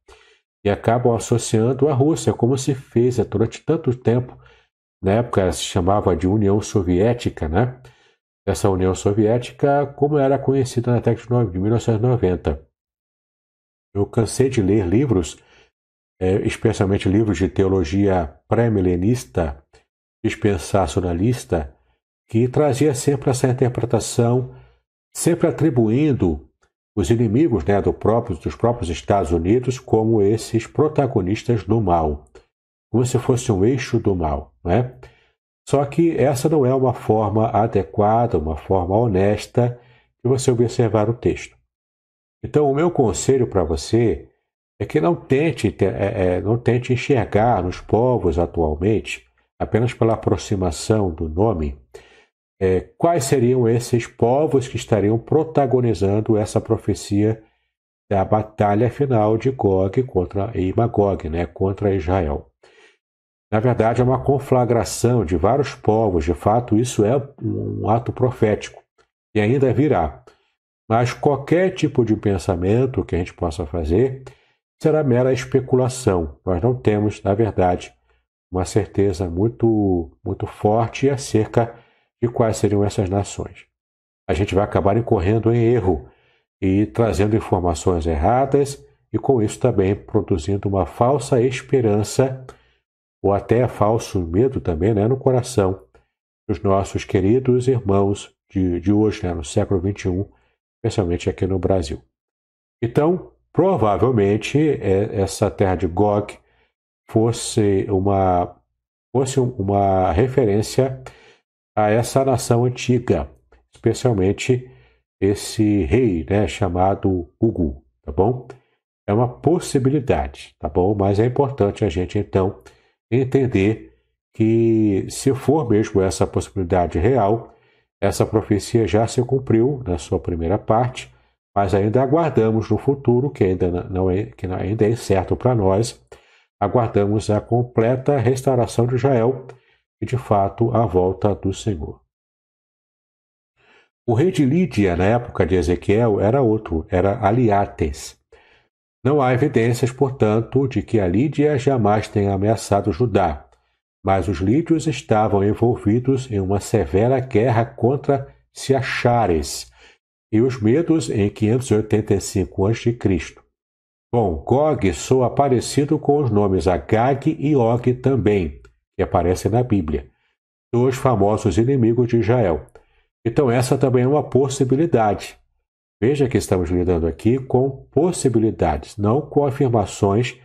E acabam associando a Rússia, como se fez durante tanto tempo. Na época se chamava de União Soviética, né? dessa União Soviética como era conhecida na década de 1990. Eu cansei de ler livros, é, especialmente livros de teologia pré-milenista, dispensacionalista, que trazia sempre essa interpretação, sempre atribuindo os inimigos né, do próprio, dos próprios Estados Unidos como esses protagonistas do mal, como se fosse um eixo do mal. Né? Só que essa não é uma forma adequada, uma forma honesta de você observar o texto. Então, o meu conselho para você é que não tente, é, é, não tente enxergar nos povos atualmente, apenas pela aproximação do nome, é, quais seriam esses povos que estariam protagonizando essa profecia da batalha final de Gog contra e Magog, né, contra Israel. Na verdade, é uma conflagração de vários povos, de fato, isso é um ato profético e ainda virá. Mas qualquer tipo de pensamento que a gente possa fazer será mera especulação. Nós não temos, na verdade, uma certeza muito, muito forte acerca de quais seriam essas nações. A gente vai acabar incorrendo em erro e trazendo informações erradas e com isso também produzindo uma falsa esperança ou até falso medo também né, no coração dos nossos queridos irmãos de, de hoje, né, no século XXI, especialmente aqui no Brasil. Então, Provavelmente é, essa terra de Gog fosse uma, fosse uma referência a essa nação antiga, especialmente esse rei né, chamado Ugu, tá bom? É uma possibilidade, tá bom? Mas é importante a gente então entender que se for mesmo essa possibilidade real, essa profecia já se cumpriu na sua primeira parte mas ainda aguardamos no futuro, que ainda não é, que ainda é incerto para nós, aguardamos a completa restauração de Israel e, de fato, a volta do Senhor. O rei de Lídia, na época de Ezequiel, era outro, era Aliates. Não há evidências, portanto, de que a Lídia jamais tenha ameaçado Judá, mas os lídios estavam envolvidos em uma severa guerra contra Siachares, e os medos em 585 a.C. Bom, Gog soa parecido com os nomes Agag e Og também, que aparecem na Bíblia, dois famosos inimigos de Israel. Então, essa também é uma possibilidade. Veja que estamos lidando aqui com possibilidades, não com afirmações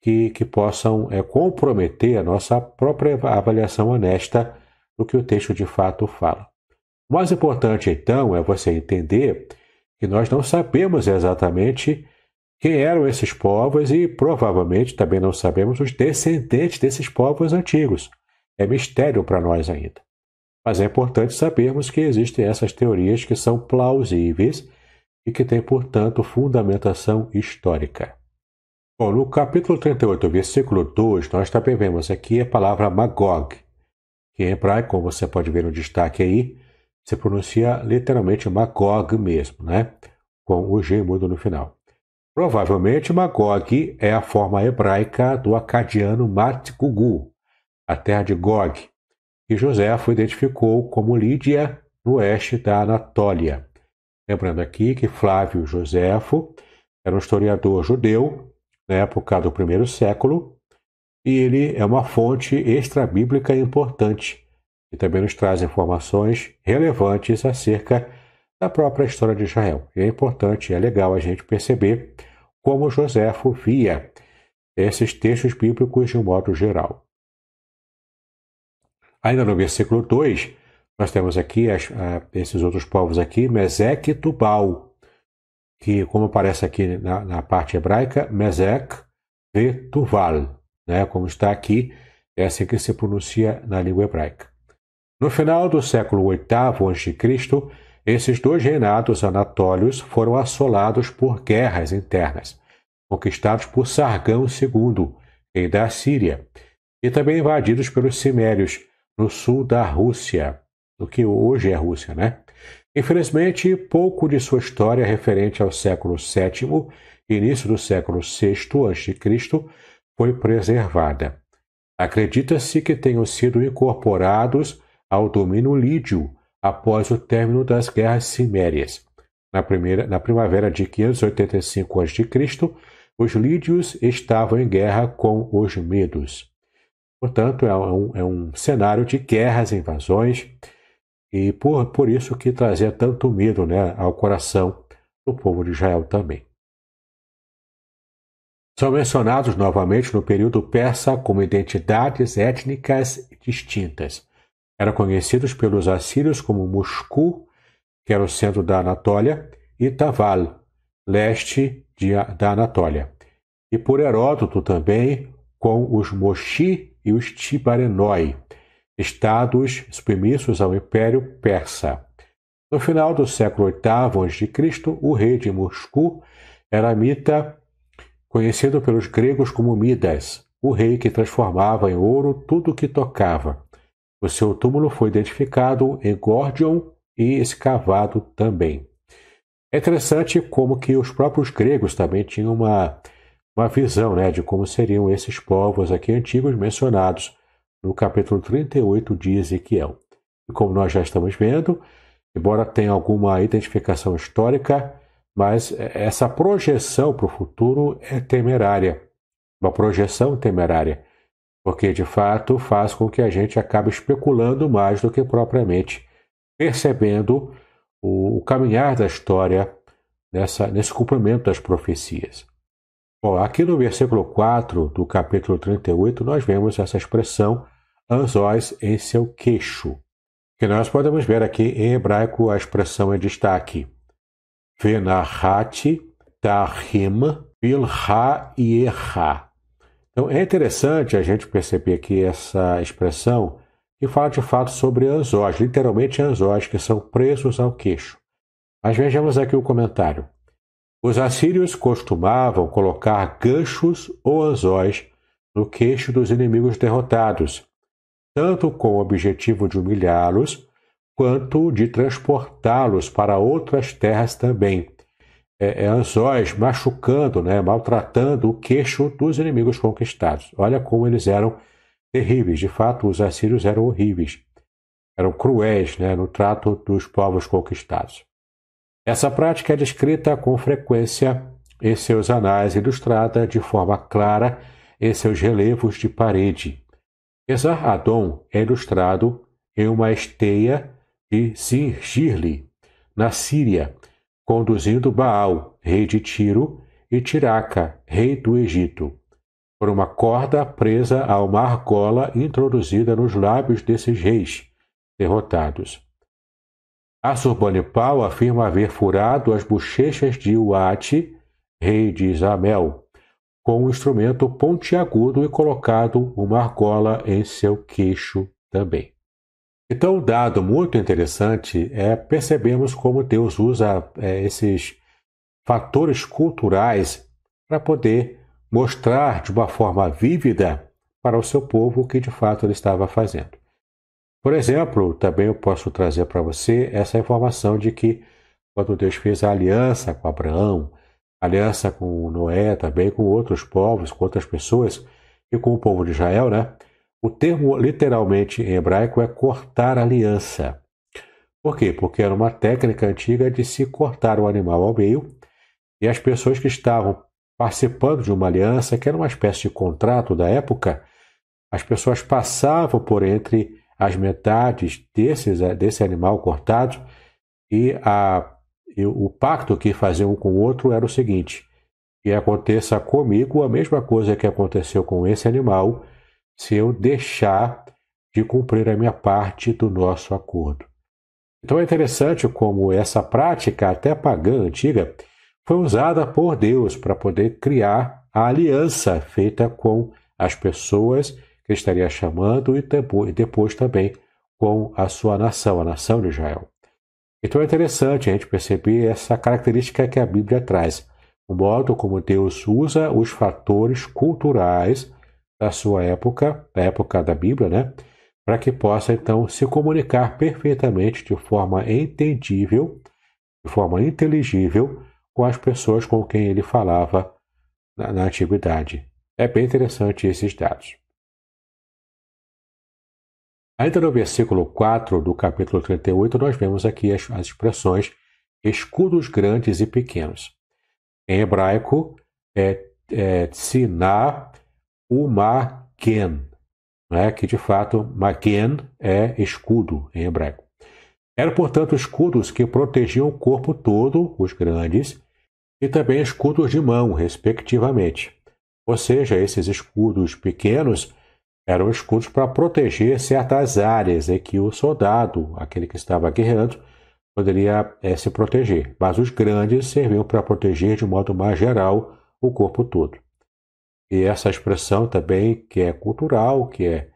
que, que possam é, comprometer a nossa própria avaliação honesta do que o texto de fato fala. O mais importante, então, é você entender que nós não sabemos exatamente quem eram esses povos e provavelmente também não sabemos os descendentes desses povos antigos. É mistério para nós ainda. Mas é importante sabermos que existem essas teorias que são plausíveis e que têm, portanto, fundamentação histórica. Bom, no capítulo 38, versículo 2, nós também vemos aqui a palavra Magog, que em hebraico, como você pode ver no destaque aí, se pronuncia literalmente Magog mesmo, né? Com o G mudo no final. Provavelmente Magog é a forma hebraica do acadiano Matgugu, a terra de Gog, que Joséfo identificou como Lídia, no oeste da Anatólia. Lembrando aqui que Flávio Joséfo era um historiador judeu na época do primeiro século, e ele é uma fonte extra-bíblica importante e também nos traz informações relevantes acerca da própria história de Israel. E é importante, é legal a gente perceber como Joséfo via esses textos bíblicos de um modo geral. Ainda no versículo 2, nós temos aqui as, esses outros povos aqui, Mesec e Tubal, que, como aparece aqui na, na parte hebraica, Mesec e Tuval, né? como está aqui, é assim que se pronuncia na língua hebraica. No final do século VIII a.C., esses dois reinados anatólios foram assolados por guerras internas, conquistados por Sargão II, rei da Síria, e também invadidos pelos Cimérios, no sul da Rússia, do que hoje é Rússia, né? Infelizmente, pouco de sua história referente ao século VII início do século VI a.C. foi preservada. Acredita-se que tenham sido incorporados ao domínio lídio após o término das guerras cimérias. Na, primeira, na primavera de 585 a.C., os lídios estavam em guerra com os medos. Portanto, é um, é um cenário de guerras invasões, e por, por isso que trazia tanto medo né, ao coração do povo de Israel também. São mencionados novamente no período persa como identidades étnicas distintas. Eram conhecidos pelos assírios como Moscou, que era o centro da Anatólia, e Taval, leste de, da Anatólia, e por Heródoto também com os Moshi e os Tibarenoi, estados submissos ao Império Persa. No final do século VIII a.C., o rei de Moscou era Mita, conhecido pelos gregos como Midas, o rei que transformava em ouro tudo o que tocava. O seu túmulo foi identificado em Gordion e escavado também. É interessante como que os próprios gregos também tinham uma, uma visão né, de como seriam esses povos aqui antigos mencionados no capítulo 38 de Ezequiel. E como nós já estamos vendo, embora tenha alguma identificação histórica, mas essa projeção para o futuro é temerária. Uma projeção temerária, porque de fato faz com que a gente acabe especulando mais do que propriamente percebendo o, o caminhar da história nessa, nesse cumprimento das profecias. Bom, aqui no versículo 4 do capítulo 38, nós vemos essa expressão anzóis em seu queixo, que nós podemos ver aqui em hebraico a expressão em destaque. Venahati tahim bilha ierha. Então é interessante a gente perceber aqui essa expressão que fala de fato sobre anzóis, literalmente anzóis, que são presos ao queixo. Mas vejamos aqui o comentário. Os assírios costumavam colocar ganchos ou anzóis no queixo dos inimigos derrotados, tanto com o objetivo de humilhá-los, quanto de transportá-los para outras terras também. É, é, anzóis machucando, né, maltratando o queixo dos inimigos conquistados. Olha como eles eram terríveis. De fato, os assírios eram horríveis. Eram cruéis né, no trato dos povos conquistados. Essa prática é descrita com frequência em seus anais, ilustrada de forma clara em seus relevos de parede. Esar-Adon é ilustrado em uma esteia de Zingirli, na Síria, conduzindo Baal, rei de Tiro, e Tiraca, rei do Egito, por uma corda presa a uma argola introduzida nos lábios desses reis derrotados. Assurbanipal afirma haver furado as bochechas de Uate, rei de Isabel, com um instrumento pontiagudo e colocado uma argola em seu queixo também. Então, um dado muito interessante é percebermos como Deus usa é, esses fatores culturais para poder mostrar de uma forma vívida para o seu povo o que de fato ele estava fazendo. Por exemplo, também eu posso trazer para você essa informação de que quando Deus fez a aliança com Abraão, aliança com Noé, também com outros povos, com outras pessoas e com o povo de Israel, né? O termo literalmente em hebraico é cortar aliança. Por quê? Porque era uma técnica antiga de se cortar o animal ao meio e as pessoas que estavam participando de uma aliança, que era uma espécie de contrato da época, as pessoas passavam por entre as metades desses, eh, desse animal cortado e, a, e o pacto que faziam um com o outro era o seguinte: que aconteça comigo a mesma coisa que aconteceu com esse animal, se eu deixar de cumprir a minha parte do nosso acordo. Então é interessante como essa prática, até pagã antiga, foi usada por Deus para poder criar a aliança feita com as pessoas que estaria chamando e depois também com a sua nação, a nação de Israel. Então é interessante a gente perceber essa característica que a Bíblia traz, o modo como Deus usa os fatores culturais da sua época, da época da Bíblia, né? Para que possa então se comunicar perfeitamente de forma entendível, de forma inteligível com as pessoas com quem ele falava na, na antiguidade. É bem interessante esses dados. Ainda no versículo 4 do capítulo 38, nós vemos aqui as, as expressões escudos grandes e pequenos. Em hebraico, é, é Tsiná Umagen, né? que de fato Magen é escudo em hebraico. Eram, portanto, escudos que protegiam o corpo todo, os grandes, e também escudos de mão, respectivamente. Ou seja, esses escudos pequenos eram escudos para proteger certas áreas em que o soldado, aquele que estava guerreando, poderia é, se proteger, mas os grandes serviam para proteger de modo mais geral o corpo todo. E essa expressão também, que é cultural, que é,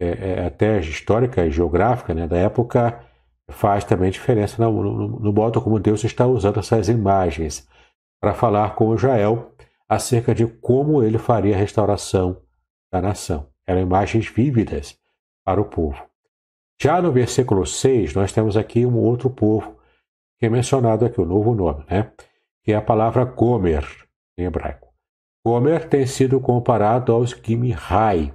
é, é até histórica e geográfica né, da época, faz também diferença no, no, no modo como Deus está usando essas imagens para falar com Israel acerca de como ele faria a restauração da nação. Eram imagens vívidas para o povo. Já no versículo 6, nós temos aqui um outro povo, que é mencionado aqui, o novo nome, né? que é a palavra Gomer, em hebraico. Gomer tem sido comparado aos Gimihai,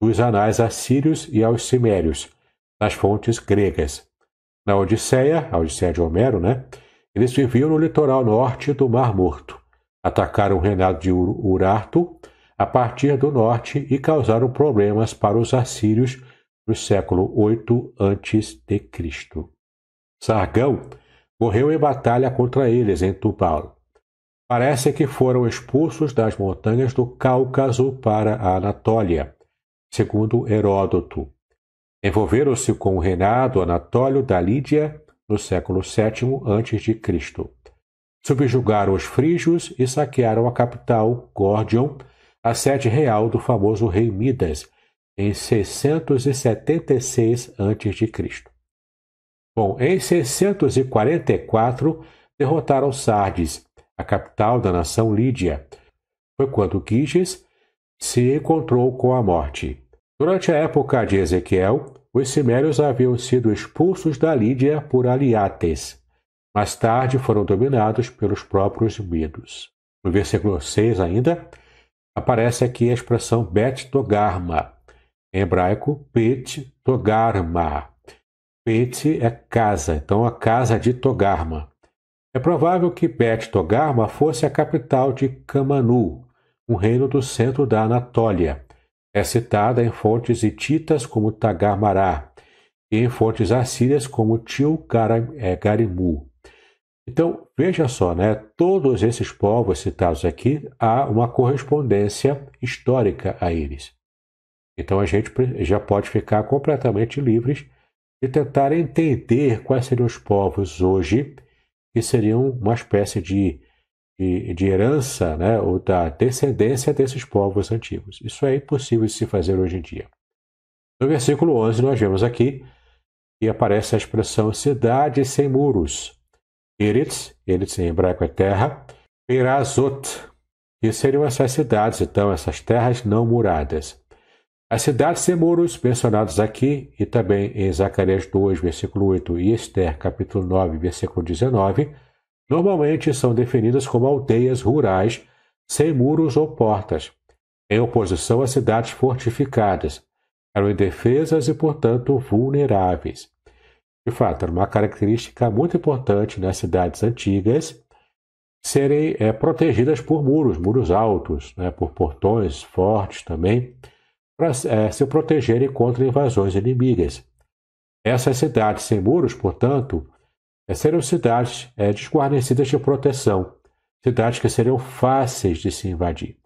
dos anais assírios e aos cimérios, nas fontes gregas. Na Odisseia, a Odisseia de Homero, né? eles viviam no litoral norte do Mar Morto. Atacaram o reinado de Urartu a partir do norte e causaram problemas para os assírios no século 8 a.C. Sargão morreu em batalha contra eles em Tubal. Parece que foram expulsos das montanhas do Cáucaso para a Anatólia, segundo Heródoto. Envolveram-se com o reinado anatólio da Lídia no século VII a.C. Subjugaram os frígios e saquearam a capital, Górdion, a sede real do famoso rei Midas, em 676 a.C. Bom, em 644 derrotaram Sardes, a capital da nação Lídia. Foi quando Giges se encontrou com a morte. Durante a época de Ezequiel, os cimérios haviam sido expulsos da Lídia por Aliates. Mais tarde foram dominados pelos próprios medos. No versículo 6 ainda, aparece aqui a expressão Bet Togarma, em hebraico, Pet Togarma. Pet é casa, então a casa de Togarma. É provável que Bet Togarma fosse a capital de Camanu, um reino do centro da Anatólia. É citada em fontes hititas como Tagarmará e em fontes assírias como Til-Garimu. Então, veja só, né? todos esses povos citados aqui, há uma correspondência histórica a eles. Então a gente já pode ficar completamente livres de tentar entender quais seriam os povos hoje que seriam uma espécie de, de, de herança né, ou da descendência desses povos antigos. Isso é impossível de se fazer hoje em dia. No versículo 11, nós vemos aqui que aparece a expressão cidade sem muros. Eretz, Eretz em hebraico é terra, Perazot, que seriam essas cidades, então, essas terras não muradas. As cidades sem muros mencionadas aqui e também em Zacarias 2, versículo 8 e Esther, capítulo 9, versículo 19, normalmente são definidas como aldeias rurais sem muros ou portas, em oposição a cidades fortificadas. Eram indefesas e, portanto, vulneráveis. De fato, era uma característica muito importante nas cidades antigas serem é, protegidas por muros, muros altos, né, por portões fortes também para é, se protegerem contra invasões inimigas. Essas cidades sem muros, portanto, é, seriam cidades é, desguarnecidas de proteção, cidades que seriam fáceis de se invadir.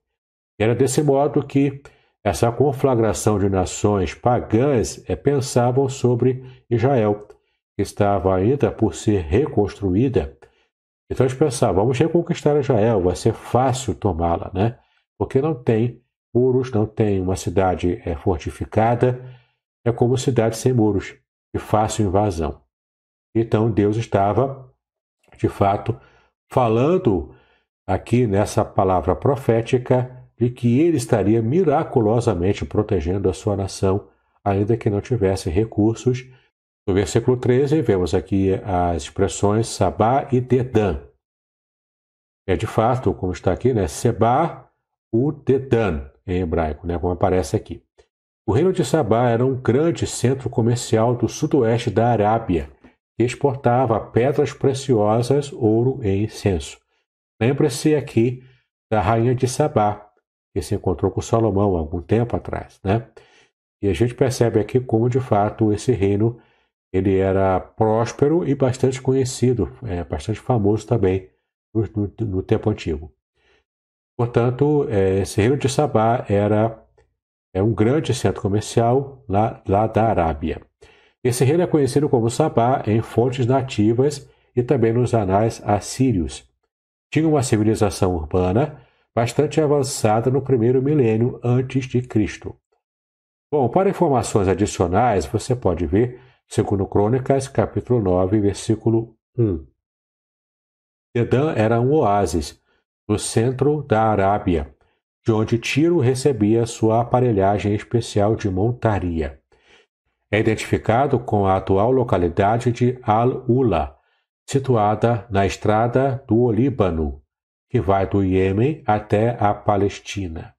Era desse modo que essa conflagração de nações pagãs é, pensavam sobre Israel, que estava ainda por ser reconstruída. Então eles pensavam, vamos reconquistar Israel, vai ser fácil tomá-la, né? Porque não tem muros, não tem uma cidade é, fortificada, é como cidade sem muros, de fácil invasão. Então Deus estava, de fato, falando aqui nessa palavra profética de que ele estaria miraculosamente protegendo a sua nação, ainda que não tivesse recursos. No versículo 13, vemos aqui as expressões Sabá e Dedã. É de fato, como está aqui, né? Seba u Dedan em hebraico, né, como aparece aqui. O reino de Sabá era um grande centro comercial do sudoeste da Arábia, que exportava pedras preciosas, ouro e incenso. Lembre-se aqui da rainha de Sabá, que se encontrou com Salomão algum tempo atrás, né? E a gente percebe aqui como, de fato, esse reino ele era próspero e bastante conhecido, é, bastante famoso também no, no, no tempo antigo. Portanto, é, reino de Sabá era é um grande centro comercial lá, lá da Arábia. Esse reino é conhecido como Sabá em fontes nativas e também nos anais assírios. Tinha uma civilização urbana bastante avançada no primeiro milênio antes de Cristo. Bom, para informações adicionais, você pode ver segundo Crônicas, capítulo 9, versículo 1. Dedã era um oásis no centro da Arábia, de onde Tiro recebia sua aparelhagem especial de montaria. É identificado com a atual localidade de Al-Ula, situada na estrada do Líbano, que vai do Iêmen até a Palestina.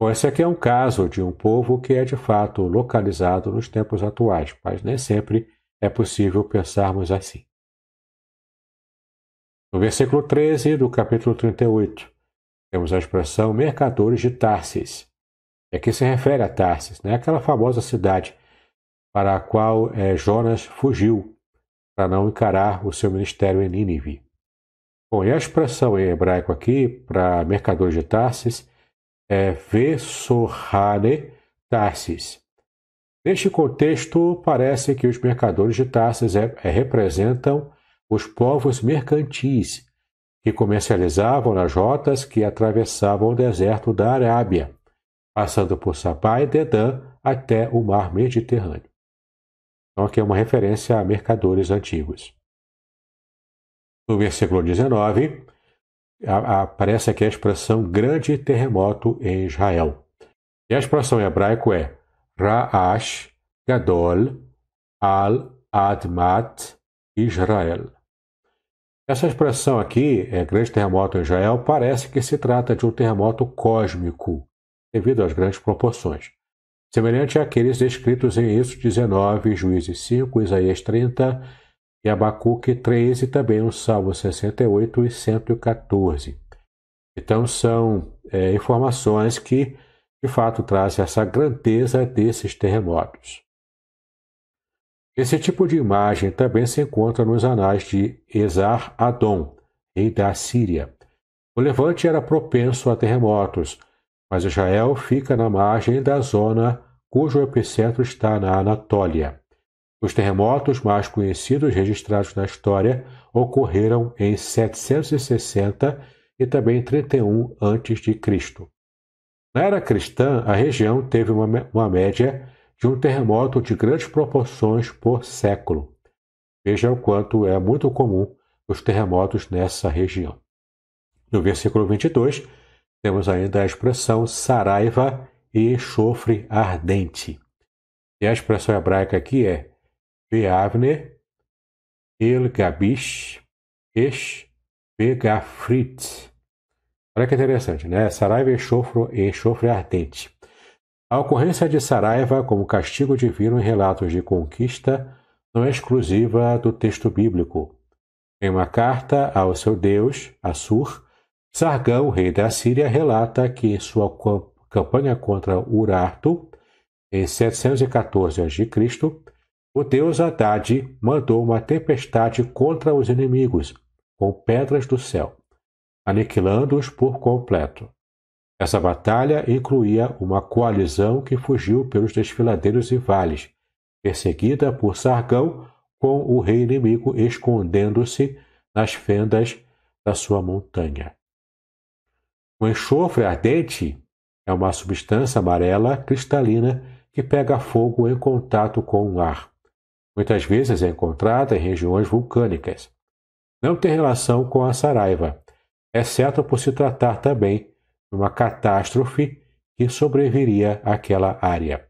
Esse aqui é um caso de um povo que é de fato localizado nos tempos atuais, mas nem sempre é possível pensarmos assim. No versículo 13 do capítulo 38, temos a expressão mercadores de Tarsis. É que se refere a Tarsis, né? aquela famosa cidade para a qual é, Jonas fugiu para não encarar o seu ministério em Nínive. Bom, e a expressão em hebraico aqui para mercadores de Tarsis é Vesorhane Tarsis. Neste contexto, parece que os mercadores de Tarsis é, é, representam os povos mercantis que comercializavam nas rotas que atravessavam o deserto da Arábia, passando por Sabá e Dedã até o mar Mediterrâneo. Então, aqui é uma referência a mercadores antigos. No versículo 19, aparece aqui a expressão grande terremoto em Israel. E a expressão em hebraico é Ra'ash Gadol Al Admat Israel. Essa expressão aqui, é grande terremoto em Israel, parece que se trata de um terremoto cósmico, devido às grandes proporções. Semelhante àqueles descritos em Êxodo 19, Juízes 5, Isaías 30 e Abacuque 3 e também no Salmo 68 e 114. Então são é, informações que de fato trazem essa grandeza desses terremotos. Esse tipo de imagem também se encontra nos anais de Esar Adon, rei da Síria. O levante era propenso a terremotos, mas Israel fica na margem da zona cujo epicentro está na Anatólia. Os terremotos mais conhecidos registrados na história ocorreram em 760 e também 31 a.C. Na era cristã, a região teve uma, uma média de um terremoto de grandes proporções por século. Veja o quanto é muito comum os terremotos nessa região. No versículo 22, temos ainda a expressão saraiva e enxofre ardente. E a expressão hebraica aqui é Beavne, El Gabish, Esh, Begafrit. Olha que interessante, né? Saraiva enxofre, enxofre ardente. A ocorrência de Saraiva como castigo divino em relatos de conquista não é exclusiva do texto bíblico. Em uma carta ao seu deus, Assur, Sargão, rei da Síria, relata que em sua campanha contra Urartu, em 714 a.C., o deus Haddad mandou uma tempestade contra os inimigos, com pedras do céu, aniquilando-os por completo. Essa batalha incluía uma coalizão que fugiu pelos desfiladeiros e vales, perseguida por Sargão, com o rei inimigo escondendo-se nas fendas da sua montanha. O enxofre ardente é uma substância amarela cristalina que pega fogo em contato com o ar. Muitas vezes é encontrada em regiões vulcânicas. Não tem relação com a saraiva, exceto por se tratar também uma catástrofe que sobreviria àquela área.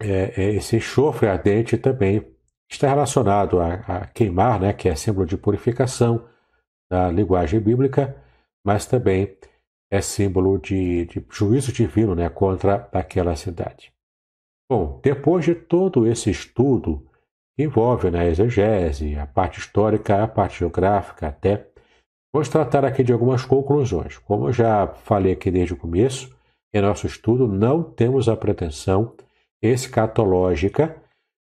É, é, esse enxofre ardente também está relacionado a, a, queimar, né, que é símbolo de purificação na linguagem bíblica, mas também é símbolo de, de juízo divino né, contra aquela cidade. Bom, depois de todo esse estudo que envolve né, a exegese, a parte histórica, a parte geográfica até. Vamos tratar aqui de algumas conclusões. Como eu já falei aqui desde o começo, em nosso estudo não temos a pretensão escatológica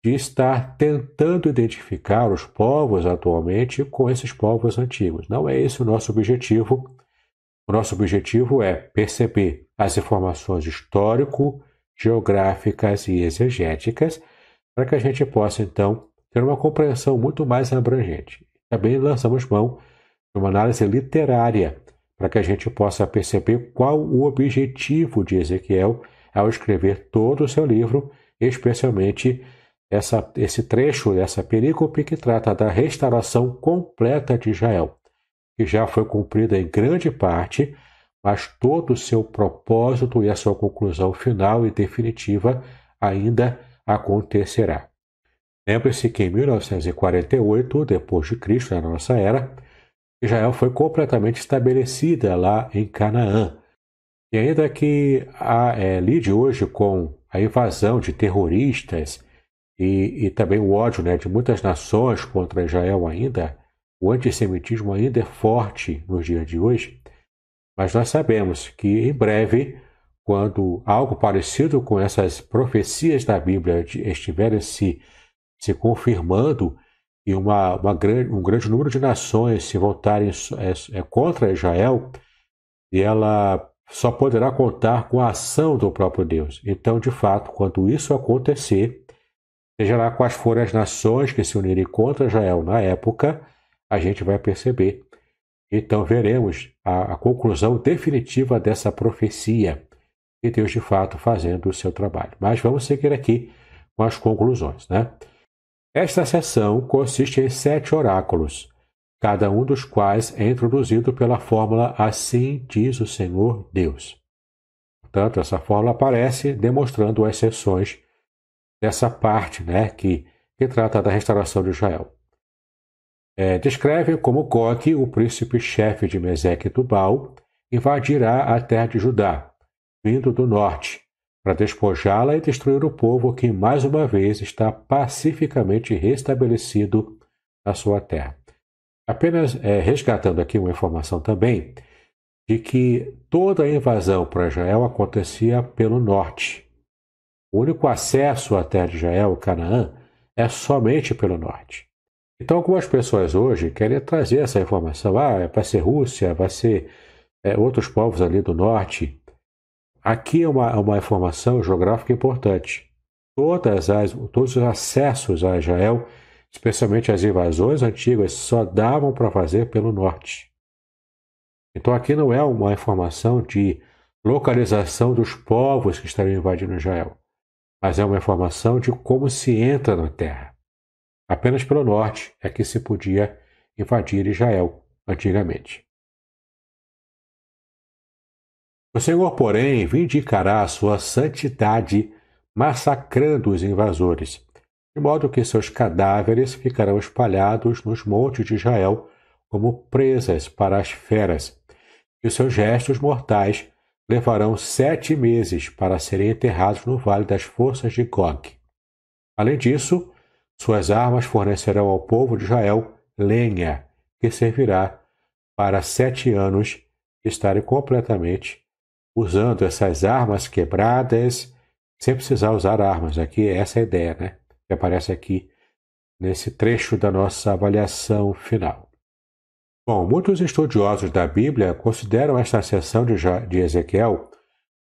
de estar tentando identificar os povos atualmente com esses povos antigos. Não é esse o nosso objetivo. O nosso objetivo é perceber as informações histórico, geográficas e exegéticas para que a gente possa, então, ter uma compreensão muito mais abrangente. Também lançamos mão uma análise literária para que a gente possa perceber qual o objetivo de Ezequiel ao escrever todo o seu livro, especialmente essa, esse trecho, essa perícope que trata da restauração completa de Israel, que já foi cumprida em grande parte, mas todo o seu propósito e a sua conclusão final e definitiva ainda acontecerá. Lembre-se que em 1948, depois de Cristo, na nossa era, Israel foi completamente estabelecida lá em Canaã. E ainda que a, é, lide hoje com a invasão de terroristas e, e também o ódio né, de muitas nações contra Israel ainda, o antissemitismo ainda é forte nos dias de hoje, mas nós sabemos que em breve, quando algo parecido com essas profecias da Bíblia estiverem se se confirmando e uma, uma grande, um grande número de nações se voltarem é, é, contra Israel, e ela só poderá contar com a ação do próprio Deus. Então, de fato, quando isso acontecer, seja lá quais forem as nações que se unirem contra Israel na época, a gente vai perceber. Então, veremos a, a conclusão definitiva dessa profecia e Deus, de fato, fazendo o seu trabalho. Mas vamos seguir aqui com as conclusões, né? Esta seção consiste em sete oráculos, cada um dos quais é introduzido pela fórmula Assim diz o Senhor Deus. Portanto, essa fórmula aparece demonstrando as seções dessa parte né, que, que trata da restauração de Israel. É, descreve como Gog, o príncipe-chefe de Meseque e Tubal, invadirá a terra de Judá, vindo do norte, para despojá-la e destruir o povo que mais uma vez está pacificamente restabelecido na sua terra. Apenas é, resgatando aqui uma informação também de que toda a invasão para Israel acontecia pelo norte. O único acesso à terra de Israel, Canaã, é somente pelo norte. Então, algumas pessoas hoje querem trazer essa informação. Ah, vai ser Rússia, vai ser é, outros povos ali do norte. Aqui é uma, uma informação geográfica importante. Todas as, todos os acessos a Israel, especialmente as invasões antigas, só davam para fazer pelo norte. Então aqui não é uma informação de localização dos povos que estariam invadindo Israel, mas é uma informação de como se entra na terra. Apenas pelo norte é que se podia invadir Israel antigamente. O Senhor, porém, vindicará a sua santidade, massacrando os invasores, de modo que seus cadáveres ficarão espalhados nos montes de Israel como presas para as feras, e os seus restos mortais levarão sete meses para serem enterrados no vale das forças de Gog. Além disso, suas armas fornecerão ao povo de Israel lenha, que servirá para sete anos estarem completamente usando essas armas quebradas, sem precisar usar armas. Aqui essa é a ideia, né? Que aparece aqui nesse trecho da nossa avaliação final. Bom, muitos estudiosos da Bíblia consideram esta seção de Ezequiel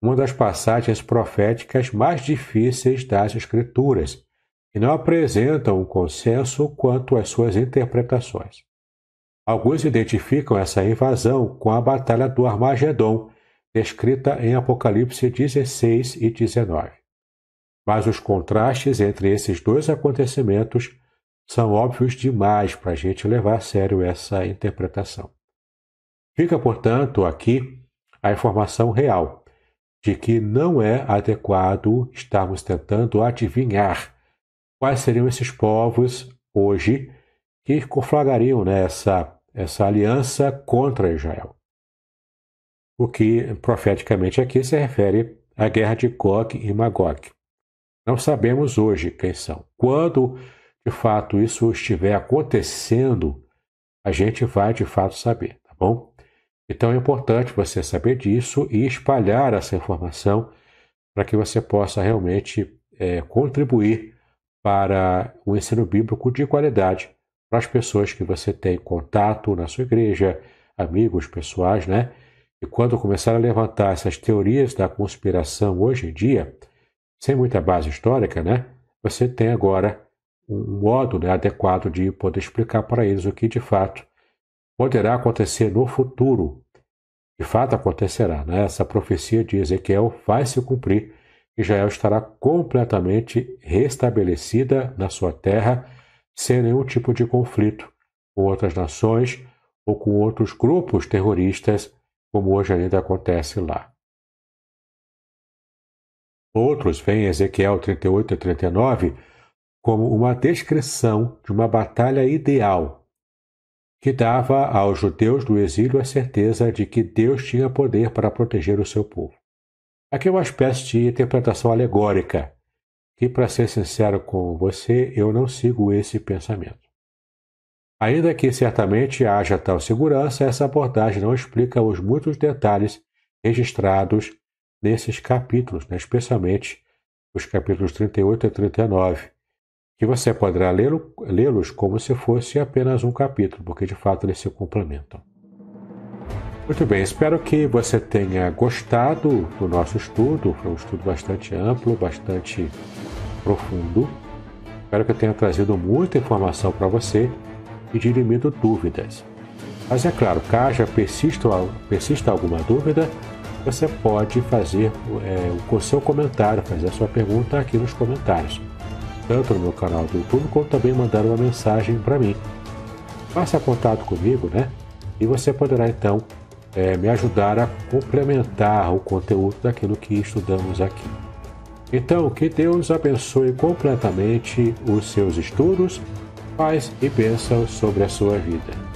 uma das passagens proféticas mais difíceis das Escrituras e não apresentam um consenso quanto às suas interpretações. Alguns identificam essa invasão com a Batalha do Armagedon, descrita em Apocalipse 16 e 19. Mas os contrastes entre esses dois acontecimentos são óbvios demais para a gente levar a sério essa interpretação. Fica, portanto, aqui a informação real de que não é adequado estarmos tentando adivinhar quais seriam esses povos hoje que conflagrariam né, essa, essa aliança contra Israel o que profeticamente aqui se refere à guerra de Gog e Magog. Não sabemos hoje quem são. Quando de fato isso estiver acontecendo, a gente vai de fato saber, tá bom? Então é importante você saber disso e espalhar essa informação para que você possa realmente é, contribuir para o ensino bíblico de qualidade para as pessoas que você tem contato na sua igreja, amigos pessoais, né? E quando começaram a levantar essas teorias da conspiração hoje em dia, sem muita base histórica, né? você tem agora um modo né, adequado de poder explicar para eles o que de fato poderá acontecer no futuro. De fato acontecerá, né? Essa profecia de Ezequiel vai se cumprir. Israel estará completamente restabelecida na sua terra, sem nenhum tipo de conflito com outras nações ou com outros grupos terroristas, como hoje ainda acontece lá. Outros veem Ezequiel 38 e 39 como uma descrição de uma batalha ideal que dava aos judeus do exílio a certeza de que Deus tinha poder para proteger o seu povo. Aqui é uma espécie de interpretação alegórica, que, para ser sincero com você, eu não sigo esse pensamento. Ainda que certamente haja tal segurança, essa abordagem não explica os muitos detalhes registrados nesses capítulos, né? especialmente os capítulos 38 e 39, que você poderá lê-los como se fosse apenas um capítulo, porque de fato eles se complementam. Muito bem, espero que você tenha gostado do nosso estudo. Foi um estudo bastante amplo, bastante profundo. Espero que eu tenha trazido muita informação para você e dirimido dúvidas. Mas é claro, caso persista, persista alguma dúvida, você pode fazer é, o seu comentário, fazer a sua pergunta aqui nos comentários tanto no meu canal do YouTube, como também mandar uma mensagem para mim. Faça contato comigo, né? E você poderá então é, me ajudar a complementar o conteúdo daquilo que estudamos aqui. Então, que Deus abençoe completamente os seus estudos, paz e bênção sobre a sua vida.